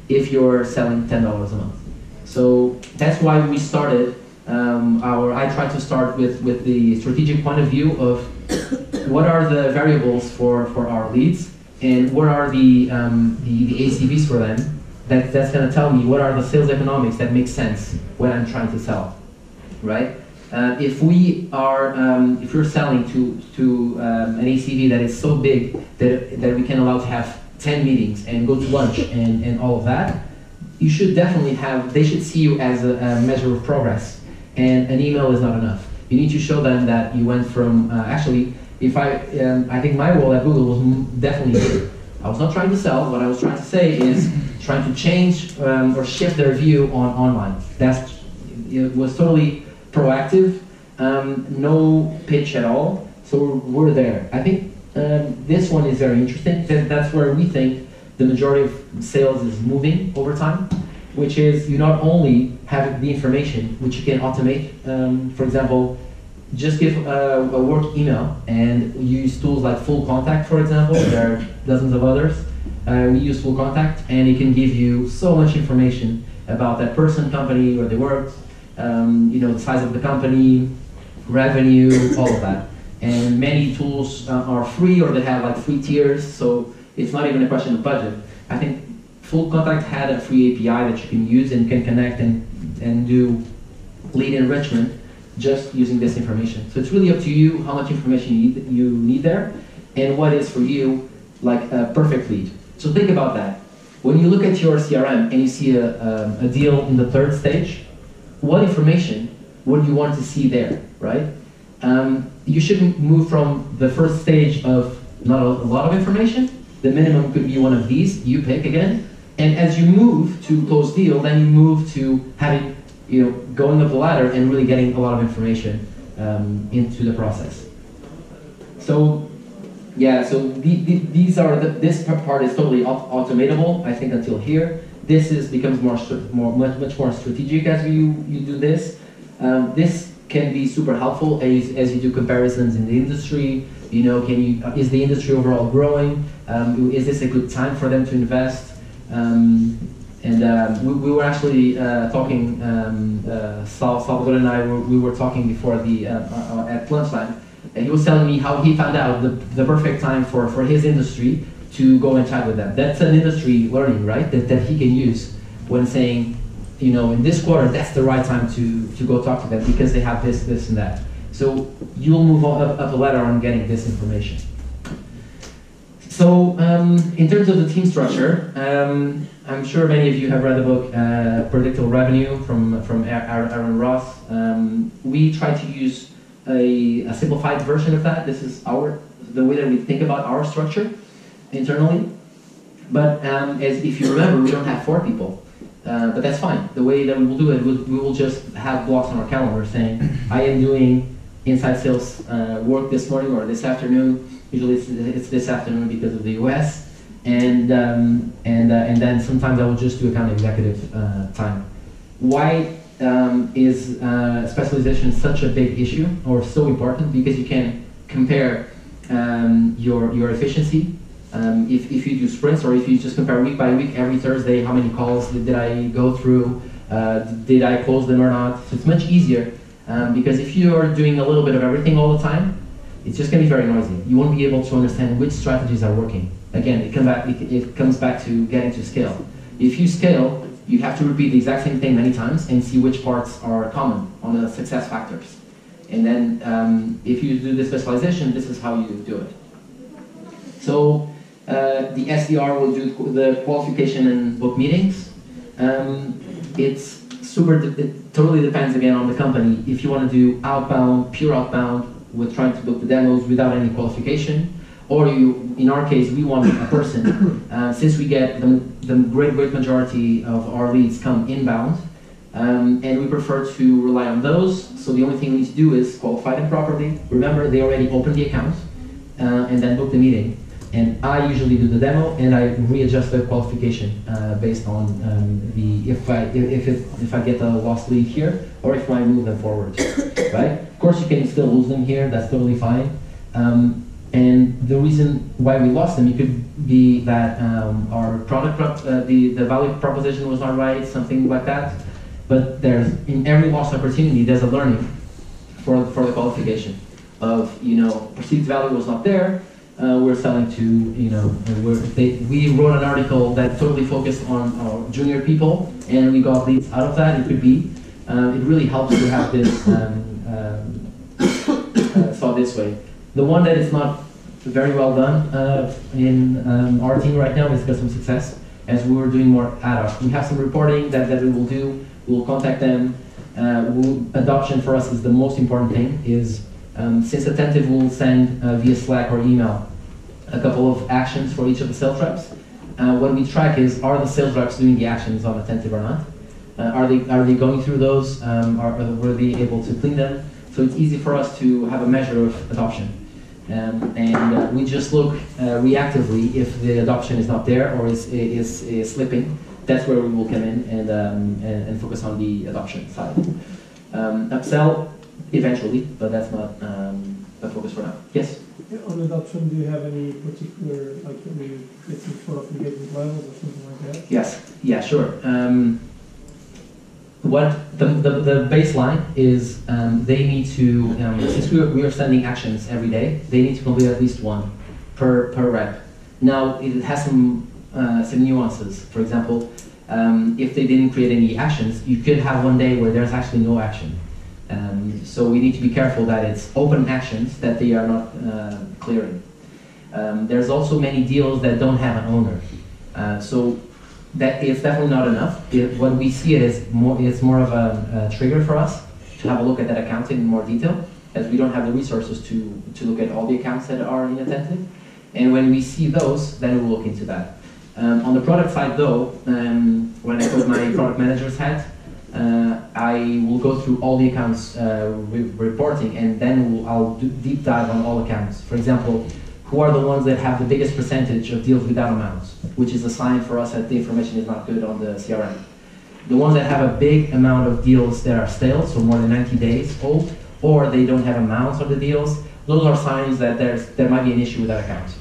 if you're selling ten dollars a month. So that's why we started um, our. I tried to start with with the strategic point of view of what are the variables for for our leads and what are the um, the, the ACVs for them. That that's going to tell me what are the sales economics that make sense when I'm trying to sell, right? Uh, if we are, um, if you're selling to to um, an ACV that is so big that that we can allow to have 10 meetings and go to lunch and, and all of that, you should definitely have, they should see you as a, a measure of progress. And an email is not enough. You need to show them that you went from, uh, actually, if I, um, I think my role at Google was definitely here. I was not trying to sell, what I was trying to say is trying to change um, or shift their view on online. That's, it was totally proactive, um, no pitch at all. So we're, there. I think um, this one is very interesting. That, that's where we think the majority of sales is moving over time, which is you not only have the information which you can automate. Um, for example, just give a, a work email and use tools like FullContact, for example. There are dozens of others. Uh, we use FullContact, and it can give you so much information about that person, company, where they worked, um, you know, the size of the company, revenue, all of that and many tools uh, are free or they have like free tiers so it's not even a question of budget i think FullContact had a free api that you can use and can connect and, and do lead enrichment just using this information. So it's really up to you how much information you need, you need there and what is for you like a perfect lead. So think about that. When you look at your crm and you see a, a, a deal in the third stage what information would you want to see there right? Um, you shouldn't move from the first stage of not a, a lot of information. The minimum could be one of these. You pick again, and as you move to close deal, then you move to having you know going up the ladder and really getting a lot of information um, into the process. So yeah, so the, the, these are the, this part is totally automatable. I think until here, this is becomes more more much much more strategic as you you do this. Um, this can be super helpful as, as you do comparisons in the industry. You know, can you is the industry overall growing? Um, is this a good time for them to invest? And um, we, we, were actually uh, talking. Um, uh, Salvador and I were, we were talking before the uh, uh at lunchtime and he was telling me how he found out the, the perfect time for, for his industry to go and chat with them. That's an industry learning, right? That, that he can use when saying, you know, in this quarter, that's the right time to, to go talk to them because they have this, this, and that. So you'll move up, up a ladder on getting this information. So um, in terms of the team structure, um, I'm sure many of you have read the book uh, Predictable Revenue from, from Aaron Ross. Um, we try to use a, a simplified version of that. This is our the way that we think about our structure internally. But um, as if you remember, we don't have four people. Uh, but that's fine. The way that we will do it, we, will just have blocks on our calendar saying, I am doing inside sales uh, work this morning or this afternoon. Usually it's, it's this afternoon because of the US. And, um, and, uh, and then sometimes I will just do account executive uh, time. Why um, is uh, specialization such a big issue or so important because you can compare um, your, your efficiency. Um, if, if you do sprints or if you just compare week by week, every Thursday, how many calls did, did I go through? Uh, did I close them or not? So it's much easier um, because if you're doing a little bit of everything all the time, it's just going to be very noisy. You won't be able to understand which strategies are working. Again, it, come back, it, it comes back to getting to scale. If you scale, you have to repeat the exact same thing many times and see which parts are common on the success factors. And then um, if you do the specialization, this is how you do it. So uh, the SDR will do the qualification and book meetings. Um, it's super, it totally depends again on the company. If you want to do outbound, pure outbound, with trying to book the demos without any qualification, or you, in our case, we want a person. Uh, since we get the, the great, great majority of our leads come inbound, um, and we prefer to rely on those. So the only thing we need to do is qualify them properly. Remember, they already opened the account, uh, and then book the meeting. And I usually do the demo, and I readjust the qualification uh, based on um, the if I if it, if I get a lost lead here, or if I move them forward, right? Course, you can still lose them here. That's totally fine. Um, and the reason why we lost them, it could be that um, our product, uh, the, the value proposition was not right, something like that. But there's, in every lost opportunity, there's a learning for, for the qualification of, you know, perceived value was not there, uh, we're selling to, you know, they, we wrote an article that totally focused on uh, junior people, and we got leads out of that. It could be. Uh, it really helps to have this um, um, uh, this way. The one that is not very well done uh, in um, our team right now is customer success, as we were doing more ad hoc. We have some reporting that, that we will do. We'll contact them. Uh, we'll, adoption for us is the most important thing. Is um, since Attentive will send via Slack or email a couple of actions for each of the sales reps. Uh, what we track is are the sales reps doing the actions on Attentive or not? Uh, are they are they going through those? Um, are, were they able to clean them? So it's easy for us to have a measure of adoption. Um, and uh, we just look uh, reactively if the adoption is not there or is, is, is slipping. That's where we will come in and, um, and, and, focus on the adoption side. Um, upsell eventually, but that's not um, a focus for now. Yes? On adoption, do you have any particular, like, any sort of engagement levels or something like that? Yes, yeah, sure. Um, what the, the, the baseline is um, they need to, um, since we are, we are sending actions every day, they need to complete at least one per, per rep. Now, it has some, uh, some nuances. For example, um, if they didn't create any actions, you could have one day where there's actually no action. Um, so we need to be careful that it's open actions that they are not uh, clearing. Um, there's also many deals that don't have an owner. Uh, so that is definitely not enough. It, we see it as more, it's more of a, a, trigger for us to have a look at that account in more detail. as we don't have the resources to, to look at all the accounts that are in Attentive. And when we see those, then we'll look into that. Um, on the product side though, um, when I put my product manager's hat, uh, I will go through all the accounts uh, re- reporting and then we'll, I'll deep dive on all accounts. For example, who are the ones that have the biggest percentage of deals without amounts, which is a sign for us that the information is not good on the CRM. The ones that have a big amount of deals that are stale, so more than 90 days old, or they don't have amounts of the deals, those are signs that there's, there might be an issue with that account,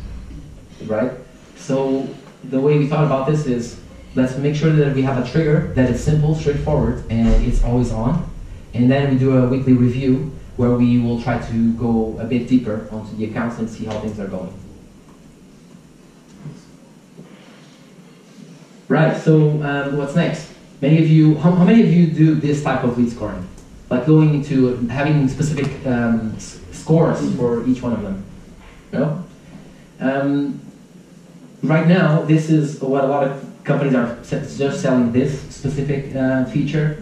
right? So the way we thought about this is let's make sure that we have a trigger that is simple, straightforward, and it's always on. And then we do a weekly review where we will try to go a bit deeper onto the accounts and see how things are going. Right, so um, what's next? Many of you, how, how, many of you do this type of lead scoring? Like going into having specific um, scores for each one of them? No? Um, right now, this is what a lot of companies are just selling this specific uh, feature.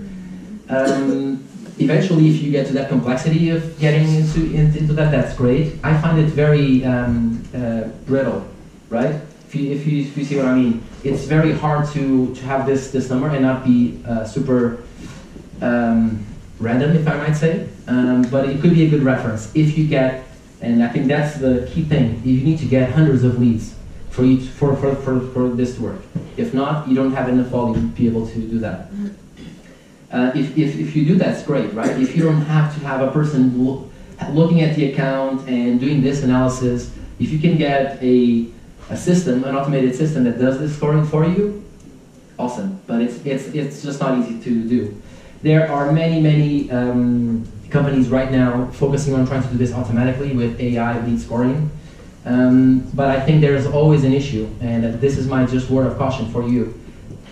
Um, eventually, if you get to that complexity of getting into, into that, that's great. I find it very um, uh, brittle, right? If you, if, you, if you see what I mean, it's very hard to, to have this, this number and not be uh, super um, random, if I might say. Um, but it could be a good reference if you get, and I think that's the key thing, you need to get hundreds of leads for, you for, for, for, for this to work. If not, you don't have enough volume to be able to do that. Uh, if, if, if you do that's great, right? If you don't have to have a person lo looking at the account and doing this analysis, if you can get a, a system, an automated system that does this scoring for you, awesome. But it's, it's, it's just not easy to do. There are many, many um, companies right now focusing on trying to do this automatically with AI lead scoring. Um, but I think there's always an issue, and this is my just word of caution for you.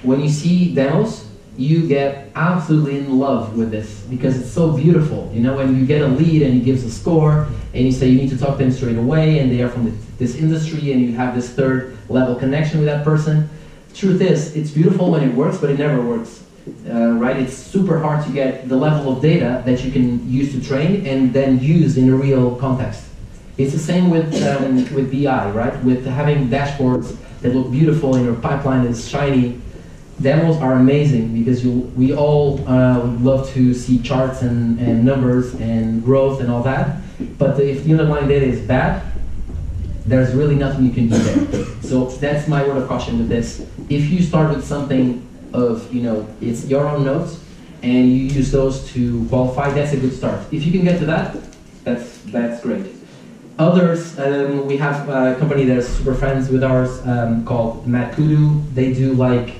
When you see demos, you get absolutely in love with this because it's so beautiful. You know, when you get a lead and he gives a score, and you say you need to talk to them straight away, and they are from this industry, and you have this third level connection with that person. Truth is, it's beautiful when it works, but it never works. Uh, right? It's super hard to get the level of data that you can use to train and then use in a real context. It's the same with, um, with BI, right? With having dashboards that look beautiful and your pipeline is shiny. Demos are amazing because you, we all uh, love to see charts and, and numbers and growth and all that. But if the underlying data is bad, there's really nothing you can do there. So that's my word of caution with this. If you start with something of, you know, it's your own notes and you use those to qualify, that's a good start. If you can get to that, that's, that's great. Others, um, we have a company that's super friends with ours um, called MadKudu. They do like,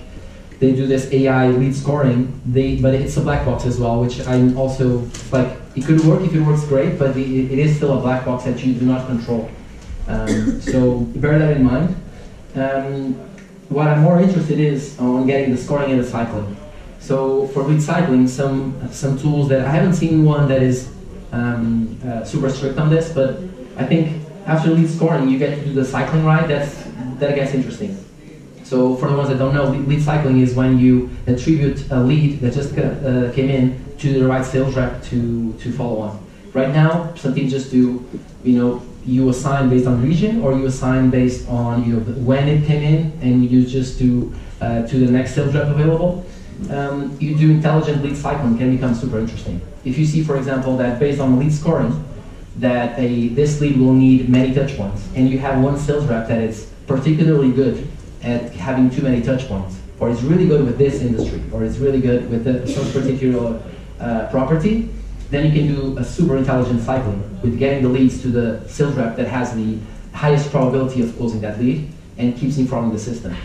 they do this AI lead scoring. They, but it's a black box as well, which I'm also like. It could work if it works great, but it, it is still a black box that you do not control. Um, so bear that in mind. Um, what I'm more interested is on getting the scoring and the cycling. So for lead cycling, some some tools that I haven't seen one that is um, uh, super strict on this, but I think after lead scoring, you get to do the cycling right. That's that gets interesting. So for the ones that don't know, lead cycling is when you attribute a lead that just uh, came in to the right sales rep to to follow on. Right now, some teams just do, you know, you assign based on region or you assign based on you know when it came in, and you just do uh, to the next sales rep available. Um, you do intelligent lead cycling can become super interesting. If you see, for example, that based on lead scoring, that a, this lead will need many touch points, and you have one sales rep that is particularly good at having too many touch points, or it's really good with this industry, or it's really good with some particular uh, property, then you can do a super intelligent cycling with getting the leads to the sales rep that has the highest probability of closing that lead and keeps informing the system.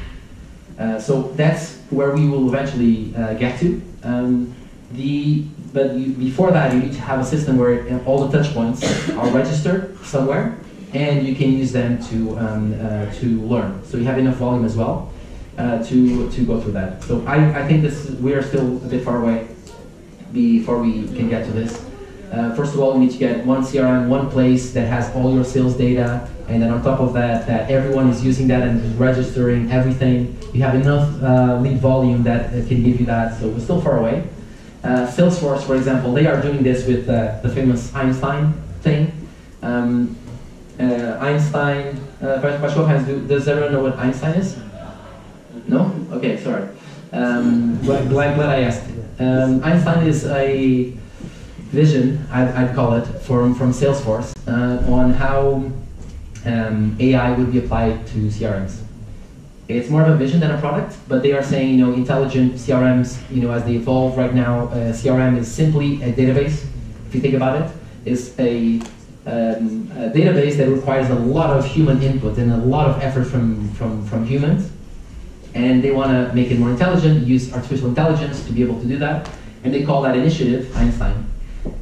Uh, so that's where we will eventually uh, get to. Um, the but you, before that, you need to have a system where all the touch points are registered somewhere, and you can use them to um, uh, to learn. So you have enough volume as well uh, to to go through that. So I, I think this we are still a bit far away before we can get to this. Uh, first of all, you need to get one CRM, one place that has all your sales data, and then on top of that, that everyone is using that and is registering everything. You have enough uh, lead volume that can give you that. So we're still far away. Uh, Salesforce, for example, they are doing this with uh, the famous Einstein thing. Um, uh, Einstein, uh, do, does everyone know what Einstein is? No? Okay, sorry. Um, glad, glad, glad I asked. Um, Einstein is a vision, I'd, I'd call it, from, from Salesforce uh, on how um, AI would be applied to CRMs. It's more of a vision than a product, but they are saying, you know, intelligent CRMs, you know, as they evolve right now, uh, CRM is simply a database. If you think about it, it's a, um, a database that requires a lot of human input and a lot of effort from, from, from humans. And they want to make it more intelligent, use artificial intelligence to be able to do that. And they call that initiative Einstein.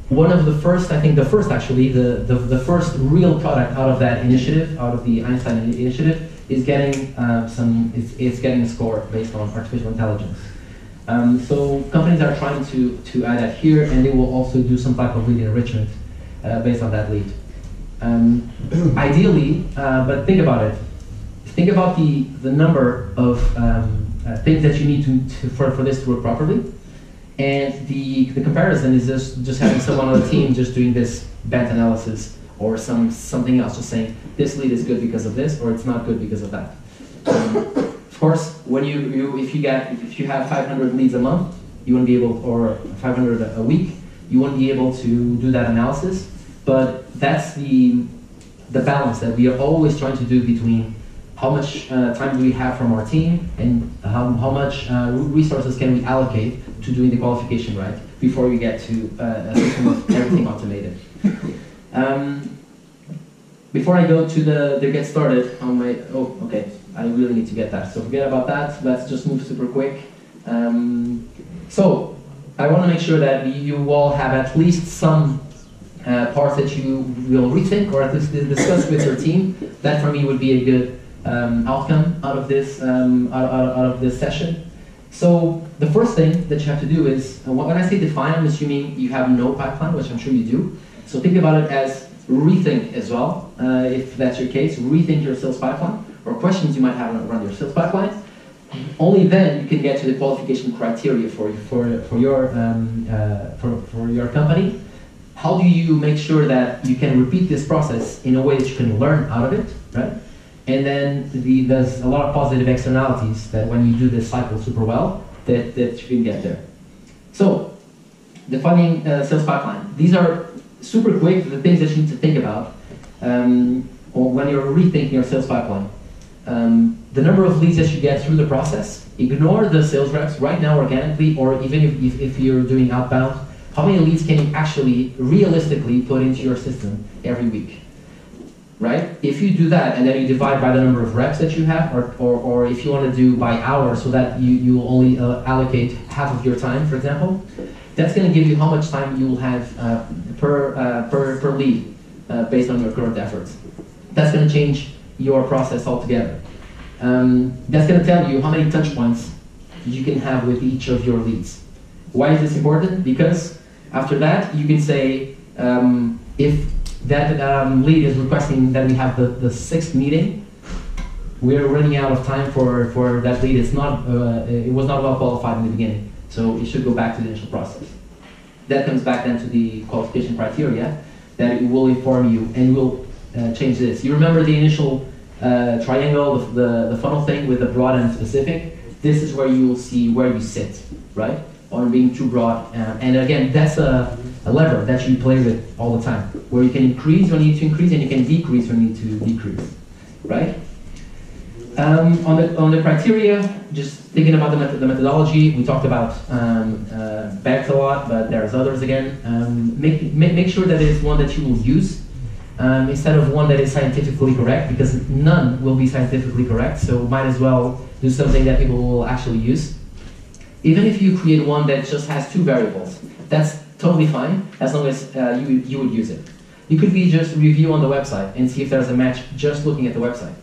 One of the first, I think the first actually, the, the, the first real product out of that initiative, out of the Einstein initiative, is getting uh, some is, is getting a score based on artificial intelligence. Um, so companies are trying to to add that here, and they will also do some type of lead enrichment uh, based on that lead. Um, ideally, uh, but think about it. Think about the the number of um, uh, things that you need to, to, for for this to work properly, and the the comparison is just just having someone on the team just doing this BANT analysis or some something else, just saying this lead is good because of this, or it's not good because of that. Um, of course, when you, you if you get if you have 500 leads a month, you won't be able, or 500 a week, you won't be able to do that analysis. But that's the the balance that we are always trying to do between how much uh, time do we have from our team and how, how much uh, resources can we allocate to doing the qualification right before we get to uh, a system of everything automated. Um, before I go to the, the get started on my, oh, okay, I really need to get that. So forget about that. Let's just move super quick. Um, so I want to make sure that you all have at least some uh, parts that you will rethink or at least discuss with your team. That for me would be a good um, outcome out of this um, out, out, out, of this session. So the first thing that you have to do is, uh, when I say define, I'm assuming you have no pipeline, which I'm sure you do. So think about it as rethink as well, uh, if that's your case, rethink your sales pipeline or questions you might have around your sales pipeline. Only then you can get to the qualification criteria for for for your um, uh, for for your company. How do you make sure that you can repeat this process in a way that you can learn out of it, right? And then the, there's a lot of positive externalities that when you do this cycle super well, that, that you can get there. So, defining uh, sales pipeline. These are super quick, the things that you need to think about um, when you're rethinking your sales pipeline. Um, the number of leads that you get through the process, ignore the sales reps right now organically, or even if, if, if you're doing outbound, how many leads can you actually realistically put into your system every week? Right? If you do that and then you divide by the number of reps that you have, or, or, or if you want to do by hour so that you, you only uh, allocate half of your time, for example, that's going to give you how much time you will have uh, per, uh, per, per lead uh, based on your current efforts. That's going to change your process altogether. Um, that's going to tell you how many touch points you can have with each of your leads. Why is this important? Because after that, you can say, um, if that um, lead is requesting that we have the, the sixth meeting, we're running out of time for, for that lead. It's not, uh, it was not well qualified in the beginning. So it should go back to the initial process. That comes back then to the qualification criteria that it will inform you and will uh, change this. You remember the initial uh, triangle, the, the, the, funnel thing with the broad and specific? This is where you will see where you sit, right? On being too broad. Um, and again, that's a, a lever that you play with all the time, where you can increase when you need to increase and you can decrease when you need to decrease, right? Um, on, the, on the criteria, just thinking about the, method, the methodology, we talked about um, uh, a lot, but there's others again. Um, make, make, make sure that it's one that you will use um, instead of one that is scientifically correct, because none will be scientifically correct, so might as well do something that people will actually use. Even if you create one that just has two variables, that's totally fine, as long as uh, you, you would use it. You could be just review on the website and see if there's a match just looking at the website.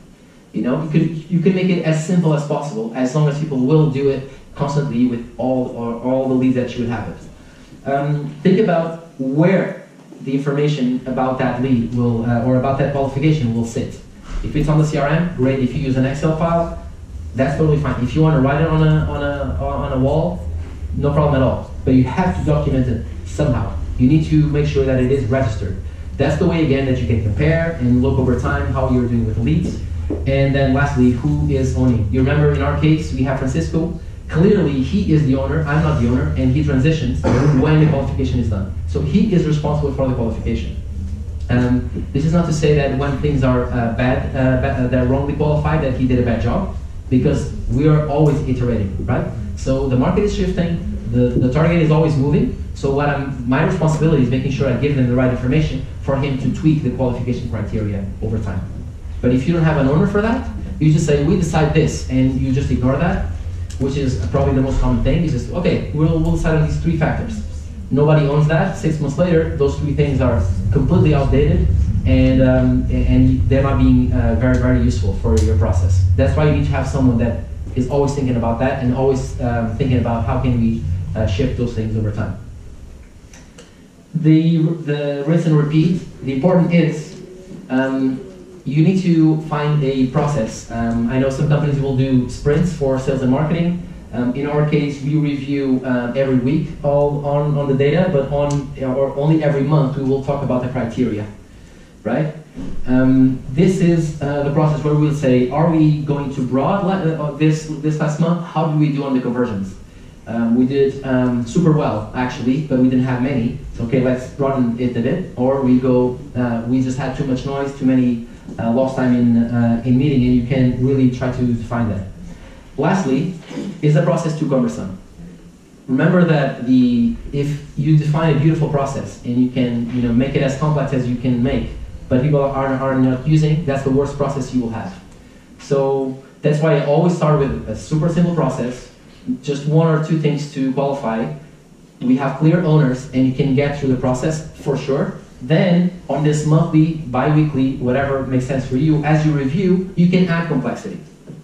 You know, you could you could make it as simple as possible, as long as people will do it constantly with all or all the leads that you would have it. Um, think about where the information about that lead will uh, or about that qualification will sit. If it's on the CRM, great. If you use an Excel file, that's totally fine. If you want to write it on a on a on a wall, no problem at all. but you have to document it somehow. You need to make sure that it is registered. That's the way, again, that you can compare and look over time how you're doing with leads. And then lastly, who is owning? You remember in our case, we have Francisco. Clearly, he is the owner, I'm not the owner, and he transitions when the qualification is done. So he is responsible for the qualification. Um, this is not to say that when things are uh, bad, uh, bad uh, they're wrongly qualified, that he did a bad job, because we are always iterating, right? So the market is shifting, the, the target is always moving, so what I'm, my responsibility is making sure I give them the right information for him to tweak the qualification criteria over time. But if you don't have an owner for that, you just say, we decide this, and you just ignore that, which is probably the most common thing, is just, okay, we'll, we'll on these three factors. Nobody owns that. Six months later, those three things are completely outdated, and, um, and they're not being uh, very, very useful for your process. That's why you need to have someone that is always thinking about that and always um, thinking about how can we uh, shift those things over time. The, the rinse and repeat, the important is um, you need to find a process. Um, I know some companies will do sprints for sales and marketing. Um, in our case, we review uh, every week all on, on the data, but on or only every month we will talk about the criteria, right? Um, this is uh, the process where we'll say, are we going to broad uh, this this last month? How do we do on the conversions? Um, we did um, super well actually, but we didn't have many. So, okay, let's broaden it a bit, or we go, uh, we just had too much noise, too many uh, lost time in uh, in meeting, and you can really try to find that. Lastly, is the process too cumbersome? Remember that the if you define a beautiful process and you can you know make it as complex as you can make, but people are, are not using, that's the worst process you will have. So that's why I always start with a super simple process, just one or two things to qualify. We have clear owners and you can get through the process for sure. Then on this monthly, bi-weekly, whatever makes sense for you, as you review, you can add complexity,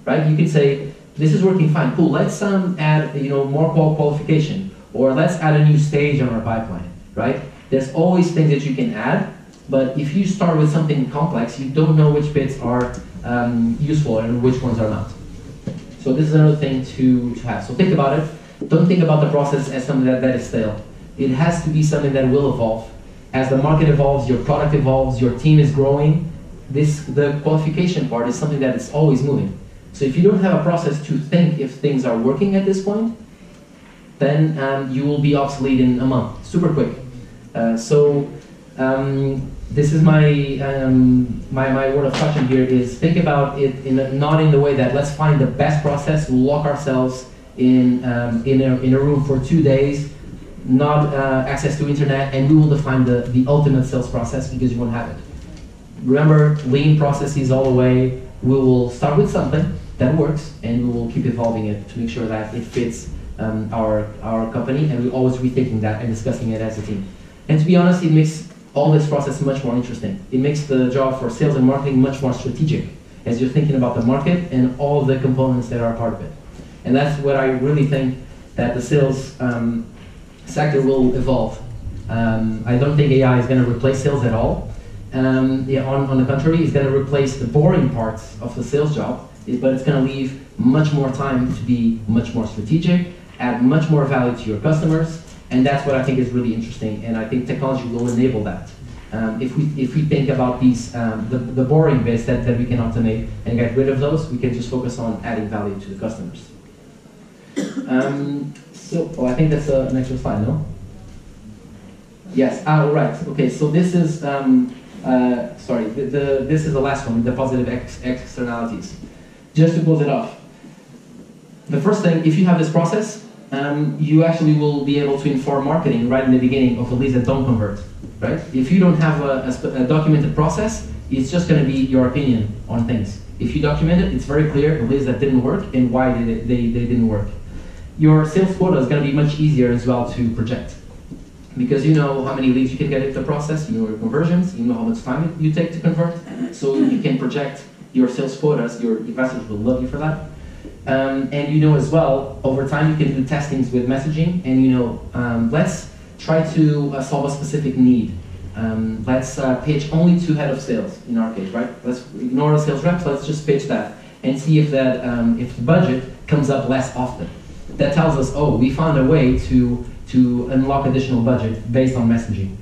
right? You can say, this is working fine. Cool. Let's um, add you know more qualification, or let's add a new stage on our pipeline. Right? There's always things that you can add, but if you start with something complex, you don't know which bits are um, useful and which ones are not. So this is another thing to, to have. So think about it. Don't think about the process as something that, that is stale. It has to be something that will evolve. As the market evolves, your product evolves, your team is growing. This the qualification part is something that is always moving. So if you don't have a process to think if things are working at this point, then um, you will be obsolete in a month, super quick. Uh, so um, this is my, um, my, my word of caution here is think about it in a, not in the way that let's find the best process, lock ourselves in, um, in, a, in a room for two days, not uh, access to internet, and we will define the, the ultimate sales process because you won't have it. Remember, lean processes all the way. We will start with something, that works, and we will keep evolving it to make sure that it fits um, our, our company, and we're always rethinking that and discussing it as a team. And to be honest, it makes all this process much more interesting. It makes the job for sales and marketing much more strategic as you're thinking about the market and all the components that are part of it. And that's what I really think that the sales um, sector will evolve. Um, I don't think AI is going to replace sales at all. Um, yeah, on, on the contrary, it's going to replace the boring parts of the sales job but it's going to leave much more time to be much more strategic, add much more value to your customers, and that's what I think is really interesting. And I think technology will enable that. Um, if we if we think about these um, the, the boring bits that, that we can automate and get rid of those, we can just focus on adding value to the customers. Um, so, oh, I think that's an extra slide, no? Yes. Ah, right. Okay. So this is um, uh, sorry. The, the, this is the last one. The positive ex externalities just to close it off. The first thing, if you have this process, um, you actually will be able to inform marketing right in the beginning of the leads that don't convert, right? If you don't have a, a, a documented process, it's just going to be your opinion on things. If you document it, it's very clear the leads that didn't work and why they, they, they didn't work. Your sales quota is going to be much easier as well to project because you know how many leads you can get into the process, you know your conversions, you know how much time you take to convert, so you can project your sales quotas, your investors will love you for that. Um, and you know as well, over time you can do testings with messaging, and you know, um, let's try to uh, solve a specific need. Um, let's uh, pitch only to head of sales in our case, right? Let's ignore the sales reps. Let's just pitch that and see if that um, if the budget comes up less often. That tells us, oh, we found a way to to unlock additional budget based on messaging.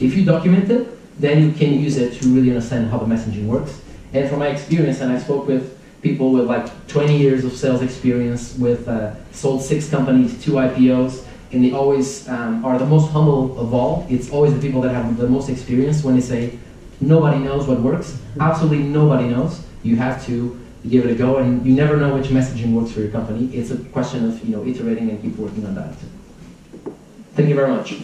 If you document it, then you can use it to really understand how the messaging works. And from my experience, and I spoke with people with like 20 years of sales experience, with uh, sold six companies, two IPOs, and they always um, are the most humble of all. It's always the people that have the most experience when they say, nobody knows what works. Absolutely nobody knows. You have to give it a go, and you never know which messaging works for your company. It's a question of you know iterating and keep working on that. Thank you very much.